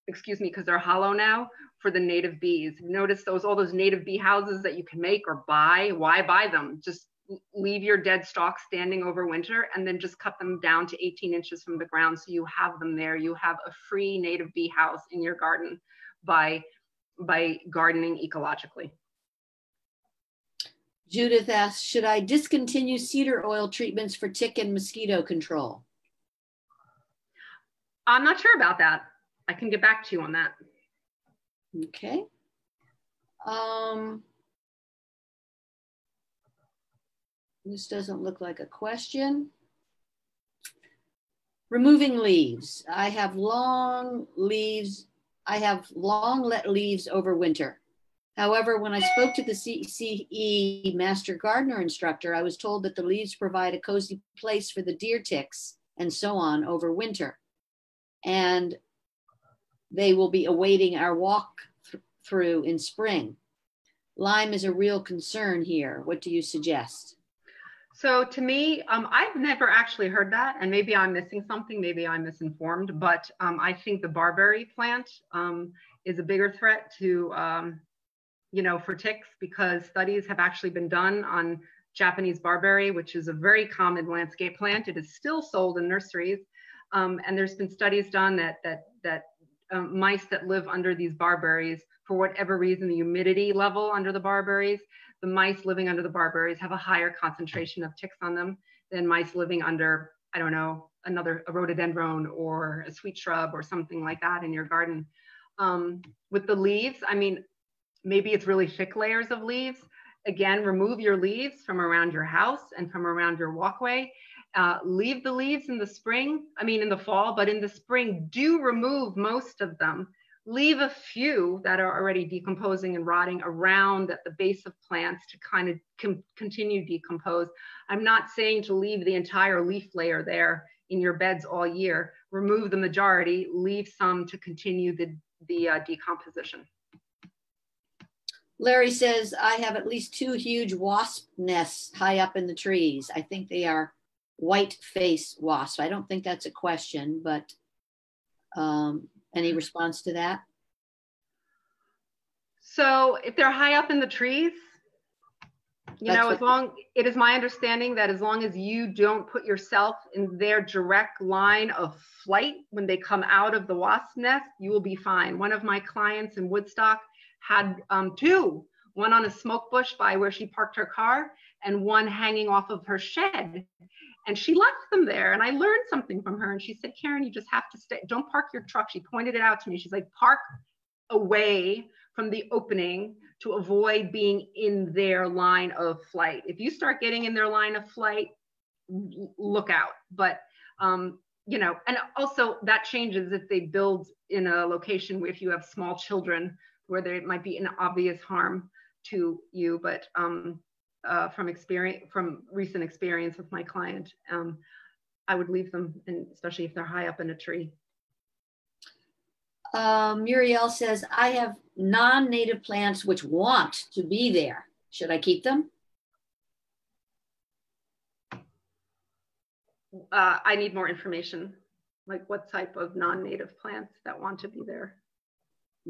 B: excuse me, because they're hollow now for the native bees. Notice those all those native bee houses that you can make or buy. Why buy them? Just leave your dead stalks standing over winter and then just cut them down to 18 inches from the ground so you have them there. You have a free native bee house in your garden by by gardening ecologically.
C: Judith asks, should I discontinue cedar oil treatments for tick and mosquito control?
B: I'm not sure about that. I can get back to you on that.
C: Okay. Um, this doesn't look like a question. Removing leaves. I have long leaves. I have long let leaves over winter. However, when I spoke to the CCE Master Gardener instructor, I was told that the leaves provide a cozy place for the deer ticks and so on over winter. And they will be awaiting our walk th- through in spring. Lyme is a real concern here. What do you suggest?
B: So to me, um, I've never actually heard that, and maybe I'm missing something. Maybe I'm misinformed, but um, I think the barberry plant um, is a bigger threat to, um, you know, for ticks because studies have actually been done on Japanese barberry, which is a very common landscape plant. It is still sold in nurseries, um, and there's been studies done that that that um, mice that live under these barberries, for whatever reason, the humidity level under the barberries, the mice living under the barberries have a higher concentration of ticks on them than mice living under, I don't know, another a rhododendron or a sweet shrub or something like that in your garden. Um, with the leaves, I mean, maybe it's really thick layers of leaves. Again, remove your leaves from around your house and from around your walkway uh, leave the leaves in the spring, I mean in the fall, but in the spring, do remove most of them. Leave a few that are already decomposing and rotting around at the base of plants to kind of continue decompose. I'm not saying to leave the entire leaf layer there in your beds all year. Remove the majority, leave some to continue the, the uh, decomposition.
C: Larry says, I have at least two huge wasp nests high up in the trees. I think they are white face wasp. I don't think that's a question, but um, any response to that?
B: So if they're high up in the trees, you
C: That's
B: know, as long, it is my understanding that as long as you don't put yourself in their direct line of flight when they come out of the wasp nest, you will be fine. One of my clients in Woodstock had um, two, one on a smoke bush by where she parked her car and one hanging off of her shed. And she left them there. And I learned something from her. And she said, Karin, you just have to stay. Don't park your truck. She pointed it out to me. She's like, park away from the opening to avoid being in their line of flight. If you start getting in their line of flight, look out. But um, you know, and also that changes if they build in a location where if you have small children where there might be an obvious harm to you. But um, uh, from experience, from recent experience with my client, um, I would leave them, and especially if they're high up in a tree.
C: Um, Muriel says, I have non-native plants which want to be there. Should I keep them?
B: Uh, I need more information, like what type of non-native plants that want to be there.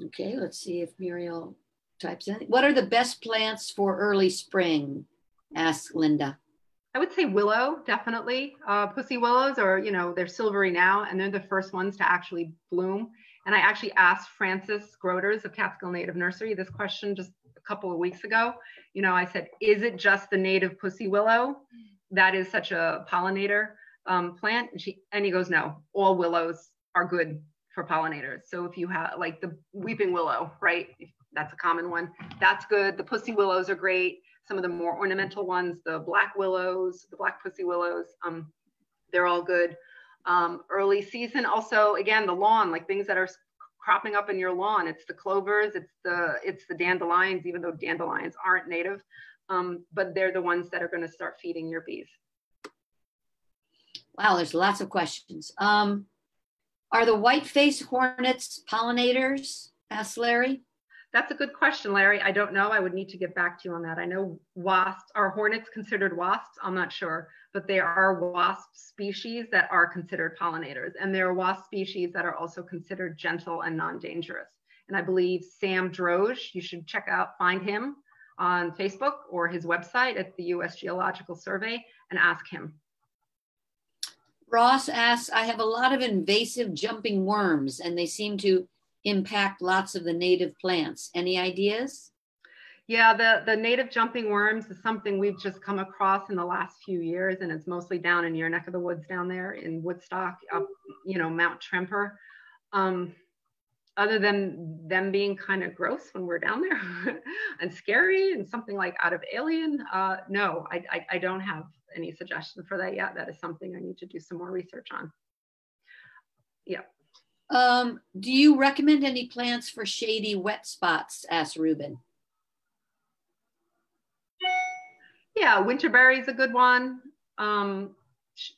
C: Okay, let's see if Muriel types in. What are the best plants for early spring? Asks Linda.
B: I would say willow, definitely. Uh, pussy willows are, you know, they're silvery now, and they're the first ones to actually bloom. And I actually asked Francis Groeters of Catskill Native Nursery this question just a couple of weeks ago. You know, I said, is it just the native pussy willow that is such a pollinator um, plant? And, she, and he goes, no, all willows are good for pollinators. So if you have like the weeping willow, right? That's a common one. That's good. The pussy willows are great. Some of the more ornamental ones, the black willows, the black pussy willows, um, they're all good. Um, early season, also again, the lawn, like things that are cropping up in your lawn. It's the clovers, it's the it's the dandelions, even though dandelions aren't native, um, but they're the ones that are going to start feeding your bees.
C: Wow, there's lots of questions. Um, are the white-faced hornets pollinators? Asked Larry.
B: That's a good question, Larry. I don't know. I would need to get back to you on that. I know wasps, are hornets considered wasps? I'm not sure, but they are wasp species that are considered pollinators. And there are wasp species that are also considered gentle and non-dangerous. And I believe Sam Droege, you should check out, find him on Facebook or his website at the US Geological Survey and ask him.
C: Ross asks, I have a lot of invasive jumping worms and they seem to impact lots of the native plants. Any ideas?
B: Yeah, the, the native jumping worms is something we've just come across in the last few years, and it's mostly down in your neck of the woods down there in Woodstock, up, you know, Mount Tremper. Um, other than them being kind of gross when we're down there and scary and something like out of Alien, uh, no, I, I, I don't have any suggestion for that yet. That is something I need to do some more research on. Yeah.
C: Um, do you recommend any plants for shady wet spots? asked Ruben.
B: Yeah, winterberry is a good one. Um,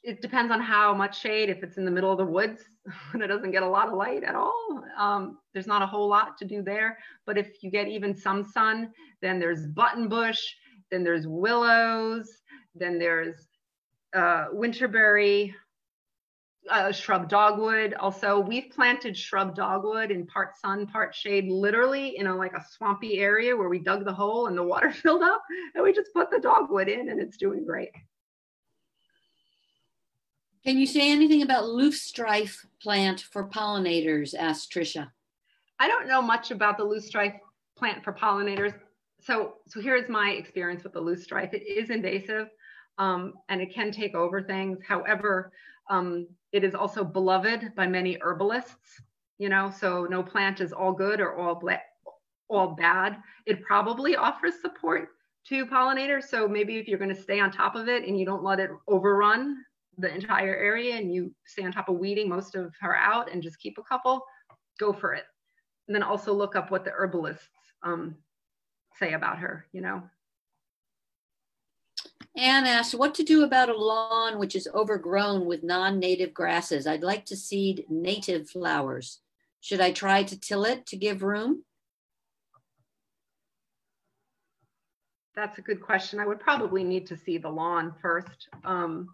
B: it depends on how much shade. If it's in the middle of the woods and it doesn't get a lot of light at all, um, there's not a whole lot to do there. But if you get even some sun, then there's buttonbush, then there's willows, then there's uh, winterberry, uh, shrub dogwood. Also, we've planted shrub dogwood in part sun, part shade, literally in a like a swampy area where we dug the hole and the water filled up, and we just put the dogwood in, and it's doing great.
C: Can you say anything about loosestrife plant for pollinators? asked Tricia.
B: I don't know much about the loosestrife plant for pollinators. So, so here's my experience with the loosestrife. It is invasive, um, and it can take over things. However, um, it is also beloved by many herbalists, you know, so no plant is all good or all, all bad. It probably offers support to pollinators. So maybe if you're going to stay on top of it and you don't let it overrun the entire area and you stay on top of weeding most of her out and just keep a couple, go for it. And then also look up what the herbalists um, say about her, you know.
C: Anne asks, what to do about a lawn which is overgrown with non-native grasses. I'd like to seed native flowers. Should I try to till it to give room?
B: That's a good question. I would probably need to see the lawn first. Um,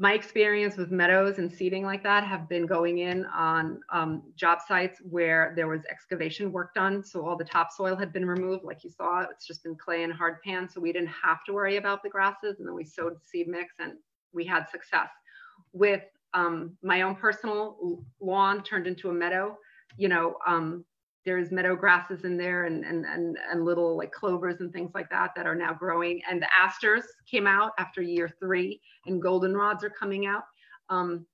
B: my experience with meadows and seeding like that have been going in on um, job sites where there was excavation work done. So all the topsoil had been removed, like you saw, it's just been clay and hard pan. So we didn't have to worry about the grasses. And then we sowed seed mix and we had success. With um, my own personal lawn turned into a meadow, you know, um, there's meadow grasses in there and, and, and, and little like clovers and things like that that are now growing. And the asters came out after year three and goldenrods are coming out. Um,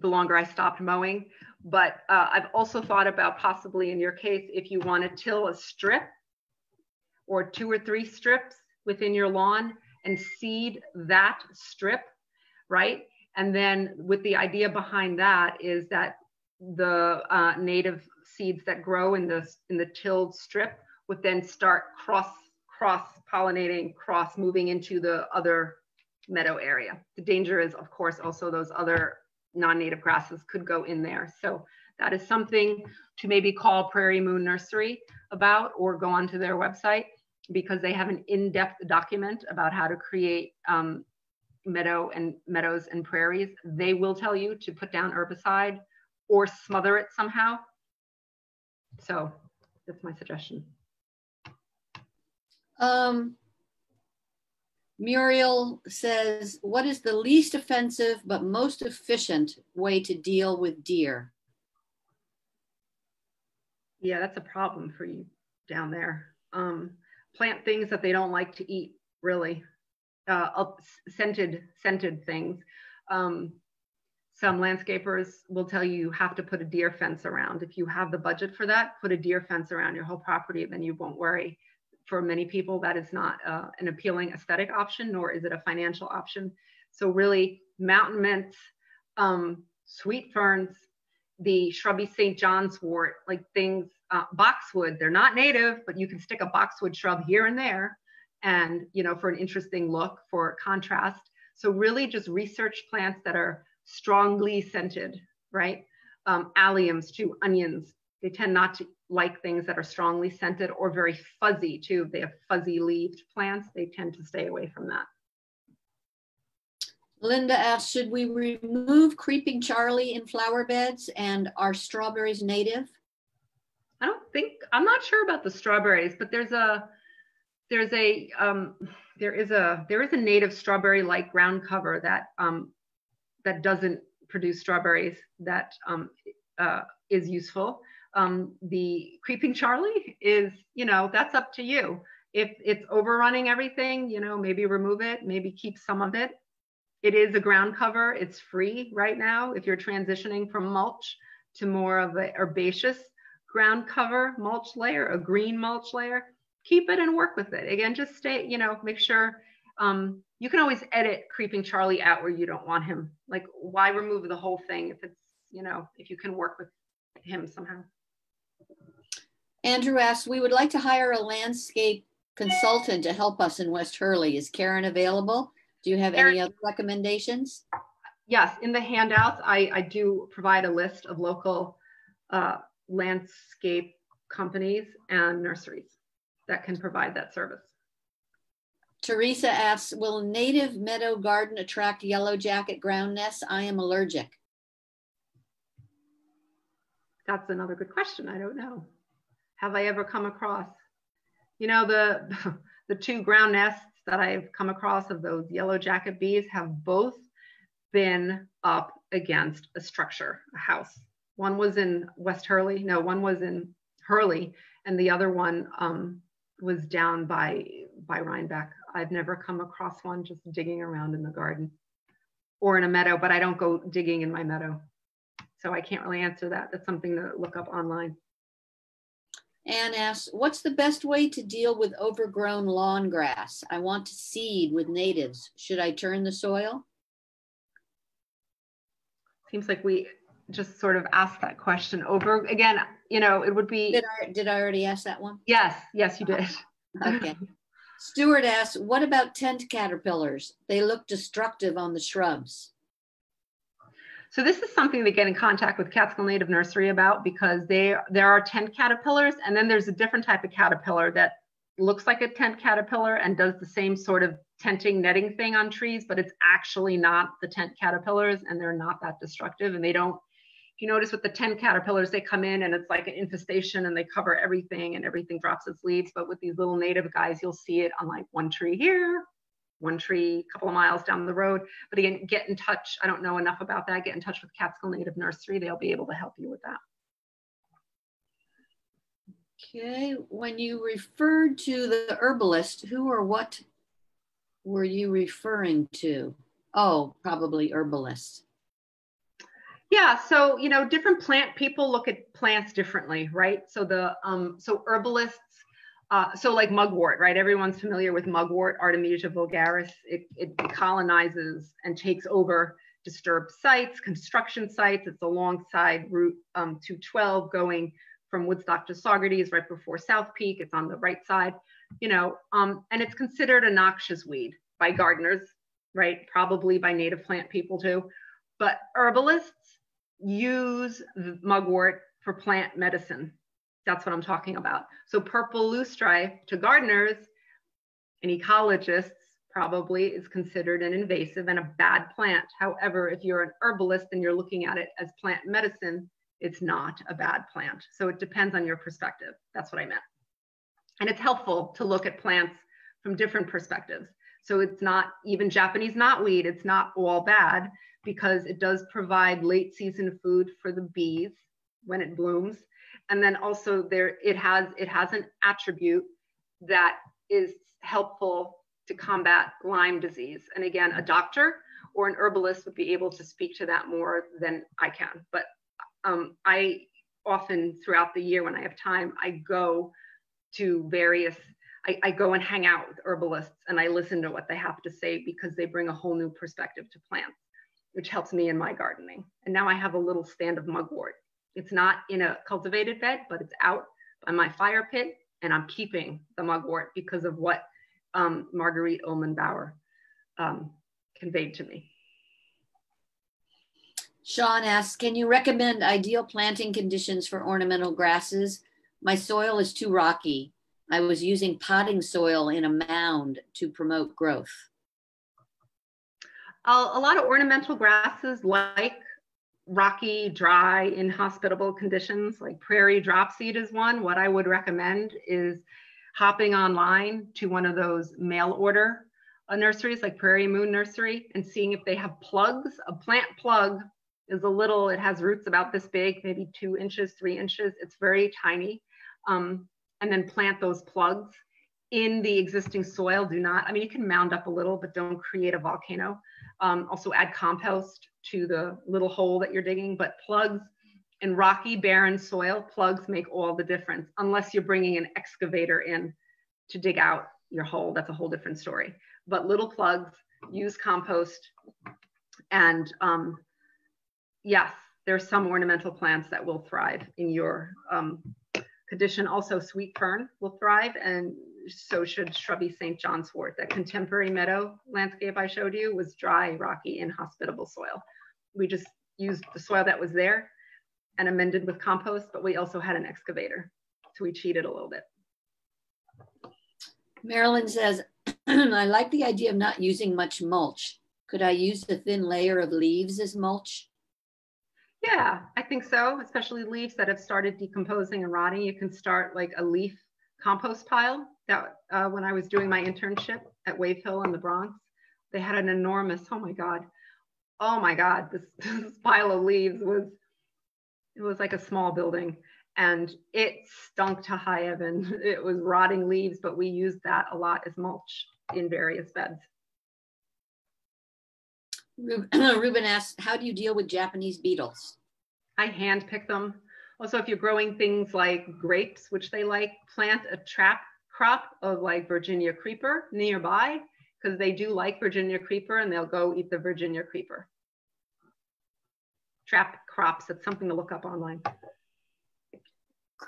B: the longer I stopped mowing. But uh, I've also thought about possibly in your case, if you want to till a strip or two or three strips within your lawn and seed that strip, right? And then with the idea behind that is that the uh, native seeds that grow in the in the tilled strip would then start cross cross pollinating, cross moving into the other meadow area. The danger is, of course, also those other non-native grasses could go in there. So that is something to maybe call Prairie Moon Nursery about or go onto their website because they have an in-depth document about how to create um, meadow and meadows and prairies. They will tell you to put down herbicide or smother it somehow so that's my suggestion.
C: Um, Muriel says, what is the least offensive but most efficient way to deal with deer?
B: Yeah, that's a problem for you down there. Um, plant things that they don't like to eat, really. Uh, scented, scented things. Um, some landscapers will tell you you have to put a deer fence around. If you have the budget for that, put a deer fence around your whole property, then you won't worry. For many people, that is not uh, an appealing aesthetic option, nor is it a financial option. So really, mountain mints, um, sweet ferns, the shrubby St. John's wort, like things, uh, boxwood, they're not native, but you can stick a boxwood shrub here and there and, you know, for an interesting look, for contrast. So really just research plants that are strongly scented, right? Um, alliums too, onions, they tend not to like things that are strongly scented or very fuzzy too. If they have fuzzy leaved plants, they tend to stay away from that.
C: Linda asks, should we remove creeping Charlie in flower beds and are strawberries native?
B: I don't think, I'm not sure about the strawberries, but there's a, there's a, um, there is a, there is a native strawberry like ground cover that um, that doesn't produce strawberries that um, uh, is useful. Um, the creeping Charlie is, you know, that's up to you. If it's overrunning everything, you know, maybe remove it, maybe keep some of it. It is a ground cover. It's free right now. If you're transitioning from mulch to more of a herbaceous ground cover mulch layer, a green mulch layer, keep it and work with it. Again, just stay, you know, make sure um, you can always edit creeping Charlie out where you don't want him. Like, why remove the whole thing if it's, you know, if you can work with him somehow.
C: Andrew asks, we would like to hire a landscape consultant to help us in West Hurley. Is Karin available? Do you have Karin, any other recommendations?
B: Yes, in the handouts, I, I do provide a list of local uh, landscape companies and nurseries that can provide that service.
C: Teresa asks, will native meadow garden attract yellow jacket ground nests? I am allergic.
B: That's another good question. I don't know. Have I ever come across, you know, the, the two ground nests that I've come across of those yellow jacket bees have both been up against a structure, a house. One was in West Hurley, no, one was in Hurley, and the other one um, was down by by Rhinebeck. I've never come across one just digging around in the garden or in a meadow, but I don't go digging in my meadow. So I can't really answer that. That's something to look up online.
C: Anne asks, what's the best way to deal with overgrown lawn grass? I want to seed with natives. Should I turn the soil?
B: Seems like we just sort of ask that question over again. You know, it would be.
C: Did I, did I already ask that one?
B: Yes, yes, you did.
C: okay. Stuart asks, what about tent caterpillars? They look destructive on the shrubs.
B: So this is something to get in contact with Catskill Native Nursery about because they there are tent caterpillars and then there's a different type of caterpillar that looks like a tent caterpillar and does the same sort of tenting netting thing on trees, but it's actually not the tent caterpillars and they're not that destructive and they don't if you notice with the tent caterpillars, they come in and it's like an infestation and they cover everything and everything drops its leaves. But with these little native guys, you'll see it on like one tree here, one tree a couple of miles down the road. But again, get in touch. I don't know enough about that. Get in touch with Catskill Native Nursery. They'll be able to help you with that.
C: Okay, when you referred to the herbalist, who or what were you referring to? Oh, probably herbalist.
B: Yeah, so you know, different plant people look at plants differently, right? So the um, so herbalists, uh, so like mugwort, right? Everyone's familiar with mugwort, Artemisia vulgaris. It, it colonizes and takes over disturbed sites, construction sites. It's alongside Route um, 212 going from Woodstock to Saugerties right before South Peak. It's on the right side, you know, um, and it's considered a noxious weed by gardeners, right? Probably by native plant people too. But herbalists use mugwort for plant medicine. That's what I'm talking about. So purple loosestrife to gardeners and ecologists probably is considered an invasive and a bad plant. However, if you're an herbalist and you're looking at it as plant medicine, it's not a bad plant. So it depends on your perspective. That's what I meant. And it's helpful to look at plants from different perspectives. So it's not even Japanese knotweed, it's not all bad because it does provide late season food for the bees when it blooms. And then also there it has it has an attribute that is helpful to combat Lyme disease. And again, a doctor or an herbalist would be able to speak to that more than I can. But um, I often throughout the year when I have time, I go to various I, I, go and hang out with herbalists and I listen to what they have to say because they bring a whole new perspective to plants which helps me in my gardening. And now I have a little stand of mugwort. It's not in a cultivated bed, but it's out by my fire pit, and I'm keeping the mugwort because of what um, Marguerite Ullman Bauer um, conveyed to me.
C: Sean asks, can you recommend ideal planting conditions for ornamental grasses? My soil is too rocky. I was using potting soil in a mound to promote growth
B: a lot of ornamental grasses like rocky, dry, inhospitable conditions, like prairie dropseed is one. What I would recommend is hopping online to one of those mail order uh, nurseries like Prairie Moon Nursery and seeing if they have plugs. A plant plug is a little, it has roots about this big, maybe two inches, three inches. It's very tiny. Um, and then plant those plugs in the existing soil. Do not, I mean, you can mound up a little, but don't create a volcano. Um, also add compost to the little hole that you're digging, but plugs in rocky, barren soil, plugs make all the difference unless you're bringing an excavator in to dig out your hole. That's a whole different story. But little plugs, use compost. And um, yes, there's some ornamental plants that will thrive in your um, condition. Also, sweet fern will thrive and so should shrubby St. John's wort. That contemporary meadow landscape I showed you was dry, rocky, inhospitable soil. We just used the soil that was there and amended with compost, but we also had an excavator. So we cheated a little bit.
C: Marilyn says, I like the idea of not using much mulch. Could I use a thin layer of leaves as mulch?
B: Yeah, I think so, especially leaves that have started decomposing and rotting. You can start like a leaf compost pile that uh, when I was doing my internship at Wave Hill in the Bronx, they had an enormous, oh my God, oh my God, this, this pile of leaves was, it was like a small building and it stunk to high heaven. It was rotting leaves, but we used that a lot as mulch in various beds.
C: Ruben asks, how do you deal with Japanese beetles?
B: I hand pick them. Also, if you're growing things like grapes, which they like, plant a trap crop of like Virginia creeper nearby because they do like Virginia creeper and they'll go eat the Virginia creeper. Trap crops, that's something to look up online.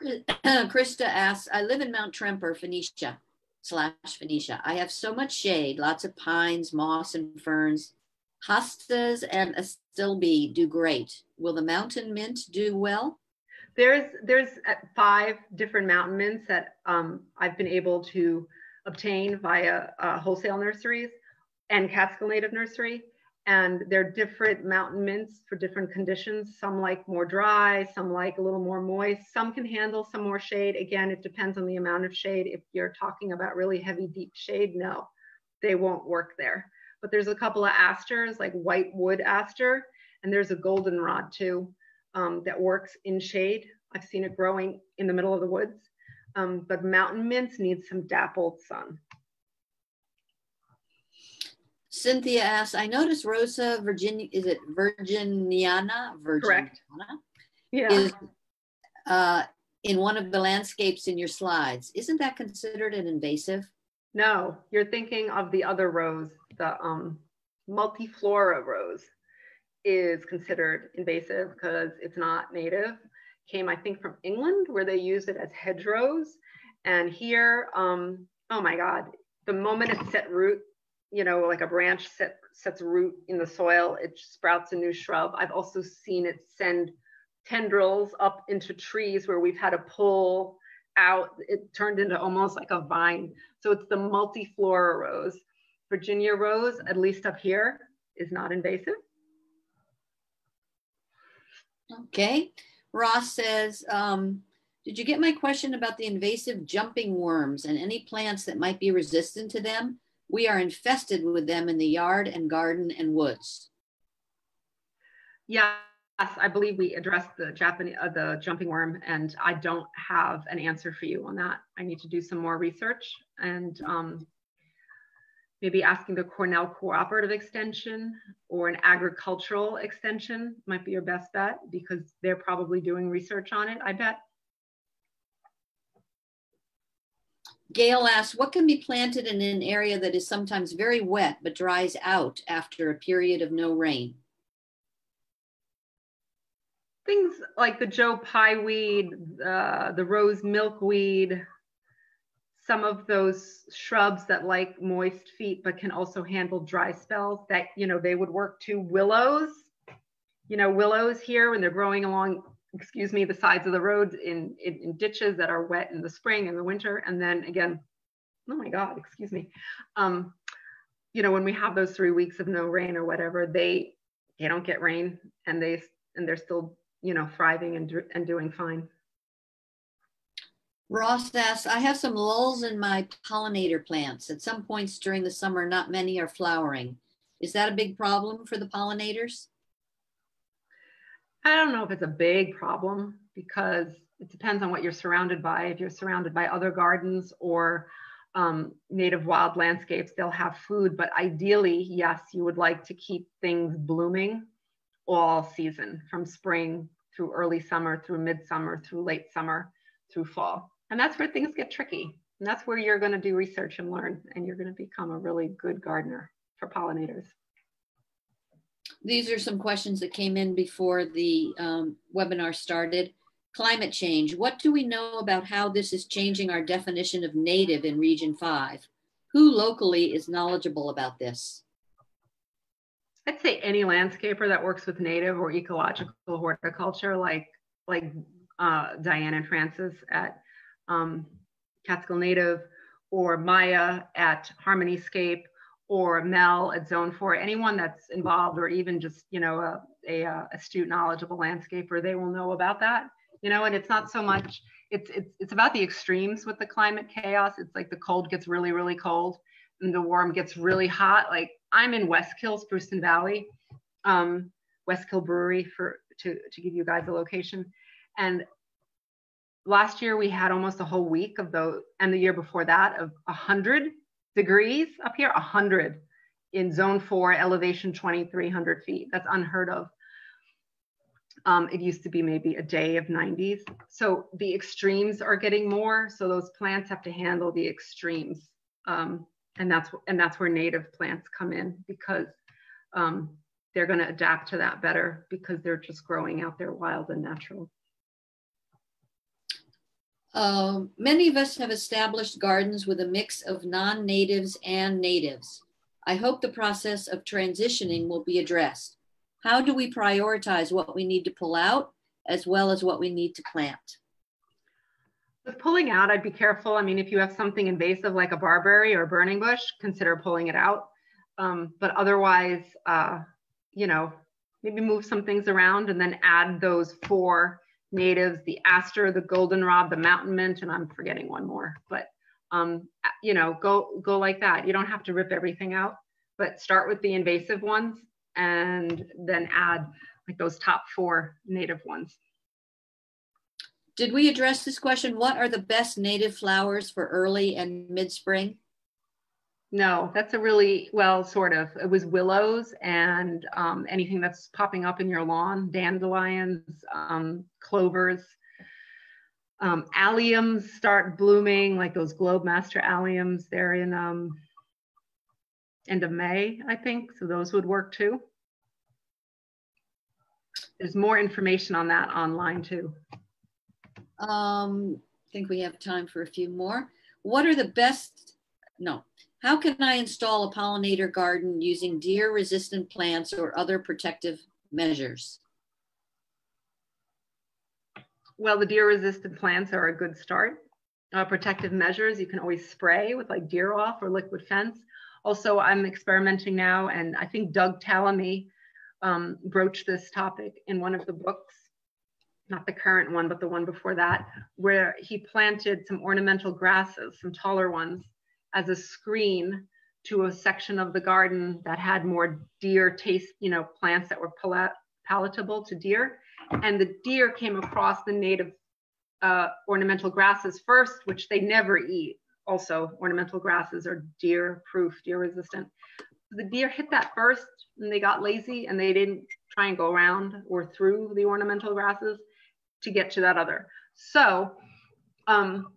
C: Krista asks, I live in Mount Tremper, Phoenicia slash Phoenicia. I have so much shade, lots of pines, moss, and ferns. Hostas and astilbe do great. Will the mountain mint do well?
B: There's there's uh, five different mountain mints that um, I've been able to obtain via uh, wholesale nurseries and Catskill Native Nursery. And they're different mountain mints for different conditions. Some like more dry, some like a little more moist. Some can handle some more shade. Again, it depends on the amount of shade. If you're talking about really heavy, deep shade, no, they won't work there. But there's a couple of asters, like white wood aster, and there's a goldenrod too um, that works in shade. I've seen it growing in the middle of the woods. Um, but mountain mints need some dappled sun.
C: Cynthia asks, I noticed Rosa Virginia, is it Virginiana? Virginiana
B: Correct. Yeah.
C: Is uh, in one of the landscapes in your slides. Isn't that considered an invasive?
B: No, you're thinking of the other rose, the um, multiflora rose is considered invasive because it's not native. Came, I think, from England where they use it as hedgerows. And here, um, oh my God, the moment it set root, you know, like a branch set, sets root in the soil, it sprouts a new shrub. I've also seen it send tendrils up into trees where we've had to pull out. It turned into almost like a vine. So it's the multiflora rose. Virginia rose, at least up here, is not invasive.
C: Okay. Ross says, um, did you get my question about the invasive jumping worms and any plants that might be resistant to them? We are infested with them in the yard and garden and woods.
B: Yes, I believe we addressed the Japanese, uh, the jumping worm, and I don't have an answer for you on that. I need to do some more research and um, maybe asking the Cornell Cooperative Extension or an agricultural extension might be your best bet because they're probably doing research on it, I bet.
C: Gail asks, what can be planted in an area that is sometimes very wet but dries out after a period of no rain?
B: Things like the Joe Pye weed, uh, the rose milkweed, some of those shrubs that like moist feet but can also handle dry spells that you know they would work too willows. You know willows here when they're growing along excuse me the sides of the roads in, in, in ditches that are wet in the spring and the winter. And then again oh my god excuse me. Um you know when we have those three weeks of no rain or whatever they they don't get rain and they and they're still you know thriving and, and doing fine
C: Ross asks, I have some lulls in my pollinator plants. At some points during the summer, not many are flowering. Is that a big problem for the pollinators?
B: I don't know if it's a big problem because it depends on what you're surrounded by. If you're surrounded by other gardens or um, native wild landscapes, they'll have food. But ideally, yes, you would like to keep things blooming all season from spring through early summer, through midsummer, through late summer, through fall. And that's where things get tricky. And that's where you're going to do research and learn, and you're going to become a really good gardener for pollinators.
C: These are some questions that came in before the um, webinar started. Climate change. What do we know about how this is changing our definition of native in Region 5? Who locally is knowledgeable about this?
B: I'd say any landscaper that works with native or ecological horticulture, like like uh, Diane and Francis at um, Catskill Native or Maya at Harmonyscape or Mel at Zone 4, anyone that's involved or even just, you know, a, a, a astute, knowledgeable landscaper, they will know about that, you know, and it's not so much, it's, it's, it's about the extremes with the climate chaos. It's like the cold gets really, really cold and the warm gets really hot. Like I'm in Westkill, Spruceton Valley, um, Westkill Brewery for, to, to give you guys a location. And last year we had almost a whole week of the and the year before that of 100 degrees up here 100 in zone 4 elevation 2300 feet. That's unheard of. Um, it used to be maybe a day of 90s so the extremes are getting more so those plants have to handle the extremes. Um, and that's and that's where native plants come in because um, they're going to adapt to that better because they're just growing out there wild and natural
C: uh, many of us have established gardens with a mix of non-natives and natives. I hope the process of transitioning will be addressed. How do we prioritize what we need to pull out as well as what we need to plant?
B: With pulling out, I'd be careful. I mean, if you have something invasive like a barberry or a burning bush, consider pulling it out. Um, but otherwise, uh, you know, maybe move some things around and then add those four natives, the aster, the goldenrod, the mountain mint, and I'm forgetting one more, but um, you know, go, go like that. You don't have to rip everything out, but start with the invasive ones and then add like those top four native ones.
C: Did we address this question? What are the best native flowers for early and mid-spring?
B: No, that's a really, well, sort of. It was willows and um, anything that's popping up in your lawn, dandelions, um, clovers. Um, alliums start blooming, like those Globemaster alliums. They're in um, end of May, I think. So those would work too. There's more information on that online too.
C: Um, I think we have time for a few more. What are the best, no, how can I install a pollinator garden using deer resistant plants or other protective measures?
B: Well, the deer resistant plants are a good start. Uh, protective measures, you can always spray with like deer off or liquid fence. Also, I'm experimenting now, and I think Doug Tallamy um, broached this topic in one of the books, not the current one, but the one before that, where he planted some ornamental grasses, some taller ones, as a screen to a section of the garden that had more deer taste, you know, plants that were palatable to deer. And the deer came across the native uh, ornamental grasses first, which they never eat. Also, ornamental grasses are deer proof, deer resistant. The deer hit that first and they got lazy and they didn't try and go around or through the ornamental grasses to get to that other. So um,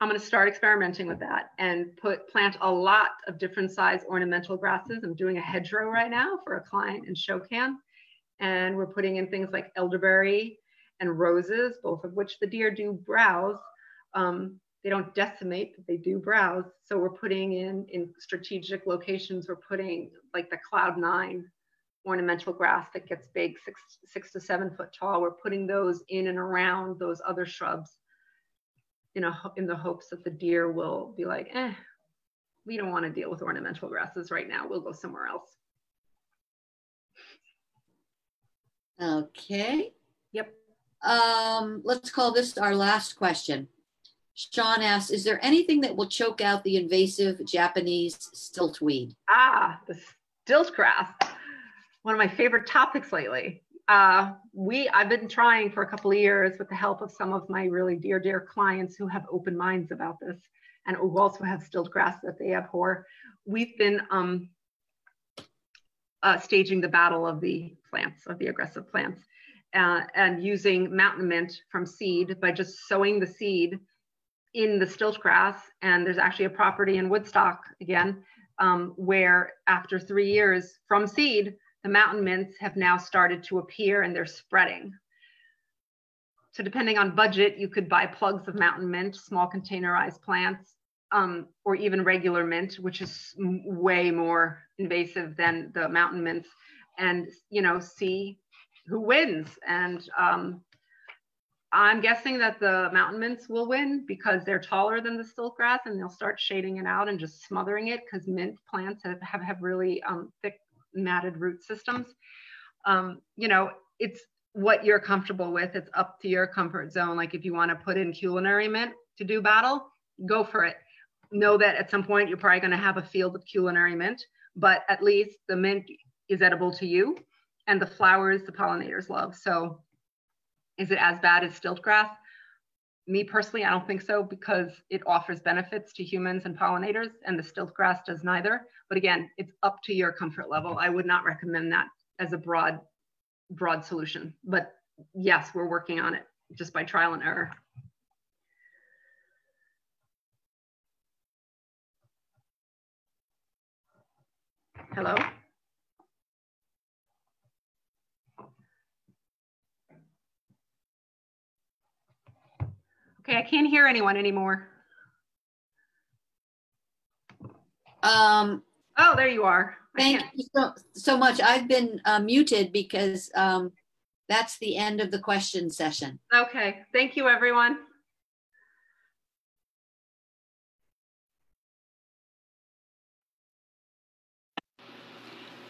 B: I'm going to start experimenting with that and put plant a lot of different size ornamental grasses. I'm doing a hedgerow right now for a client in Shokan. And we're putting in things like elderberry and roses, both of which the deer do browse. Um, they don't decimate, but they do browse. So we're putting in in strategic locations, we're putting like the cloud nine ornamental grass that gets big, six, six to seven foot tall. We're putting those in and around those other shrubs in, a, in the hopes that the deer will be like, eh, we don't want to deal with ornamental grasses right now. We'll go somewhere else.
C: Okay.
B: Yep.
C: Um, let's call this our last question. Sean asks, is there anything that will choke out the invasive Japanese stiltweed?
B: Ah, the stilt grass. One of my favorite topics lately uh, we I've been trying for a couple of years with the help of some of my really dear, dear clients who have open minds about this and who also have stilt grass that they abhor. We've been um, uh, staging the battle of the plants, of the aggressive plants, uh, and using mountain mint from seed by just sowing the seed in the stilt grass. And there's actually a property in Woodstock again, um, where after three years from seed, the mountain mints have now started to appear and they're spreading. So depending on budget, you could buy plugs of mountain mint, small containerized plants, um, or even regular mint, which is way more invasive than the mountain mints, and you know see who wins. And um, I'm guessing that the mountain mints will win because they're taller than the stilt grass, and they'll start shading it out and just smothering it because mint plants have have, have really um, thick matted root systems. Um, you know, it's what you're comfortable with. It's up to your comfort zone. Like if you want to put in culinary mint to do battle, go for it. Know that at some point you're probably going to have a field of culinary mint, but at least the mint is edible to you and the flowers the pollinators love. So is it as bad as stilt grass? Me personally, I don't think so because it offers benefits to humans and pollinators, and the stilt grass does neither. But again, it's up to your comfort level. I would not recommend that as a broad, broad solution. But yes, we're working on it just by trial and error. Hello? Okay, I can't hear anyone anymore.
C: Um,
B: oh, there you are.
C: Thank you so, so much. I've been uh, muted because um, That's the end of the question session.
B: Okay, thank you, everyone.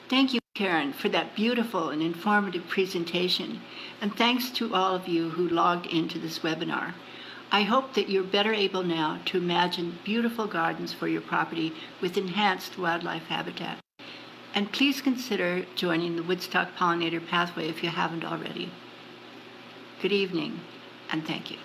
A: Thank you, Karin, for that beautiful and informative presentation. And thanks to all of you who logged into this webinar. I hope that you're better able now to imagine beautiful gardens for your property with enhanced wildlife habitat. And please consider joining the Woodstock Pollinator Pathway if you haven't already. Good evening, and thank you.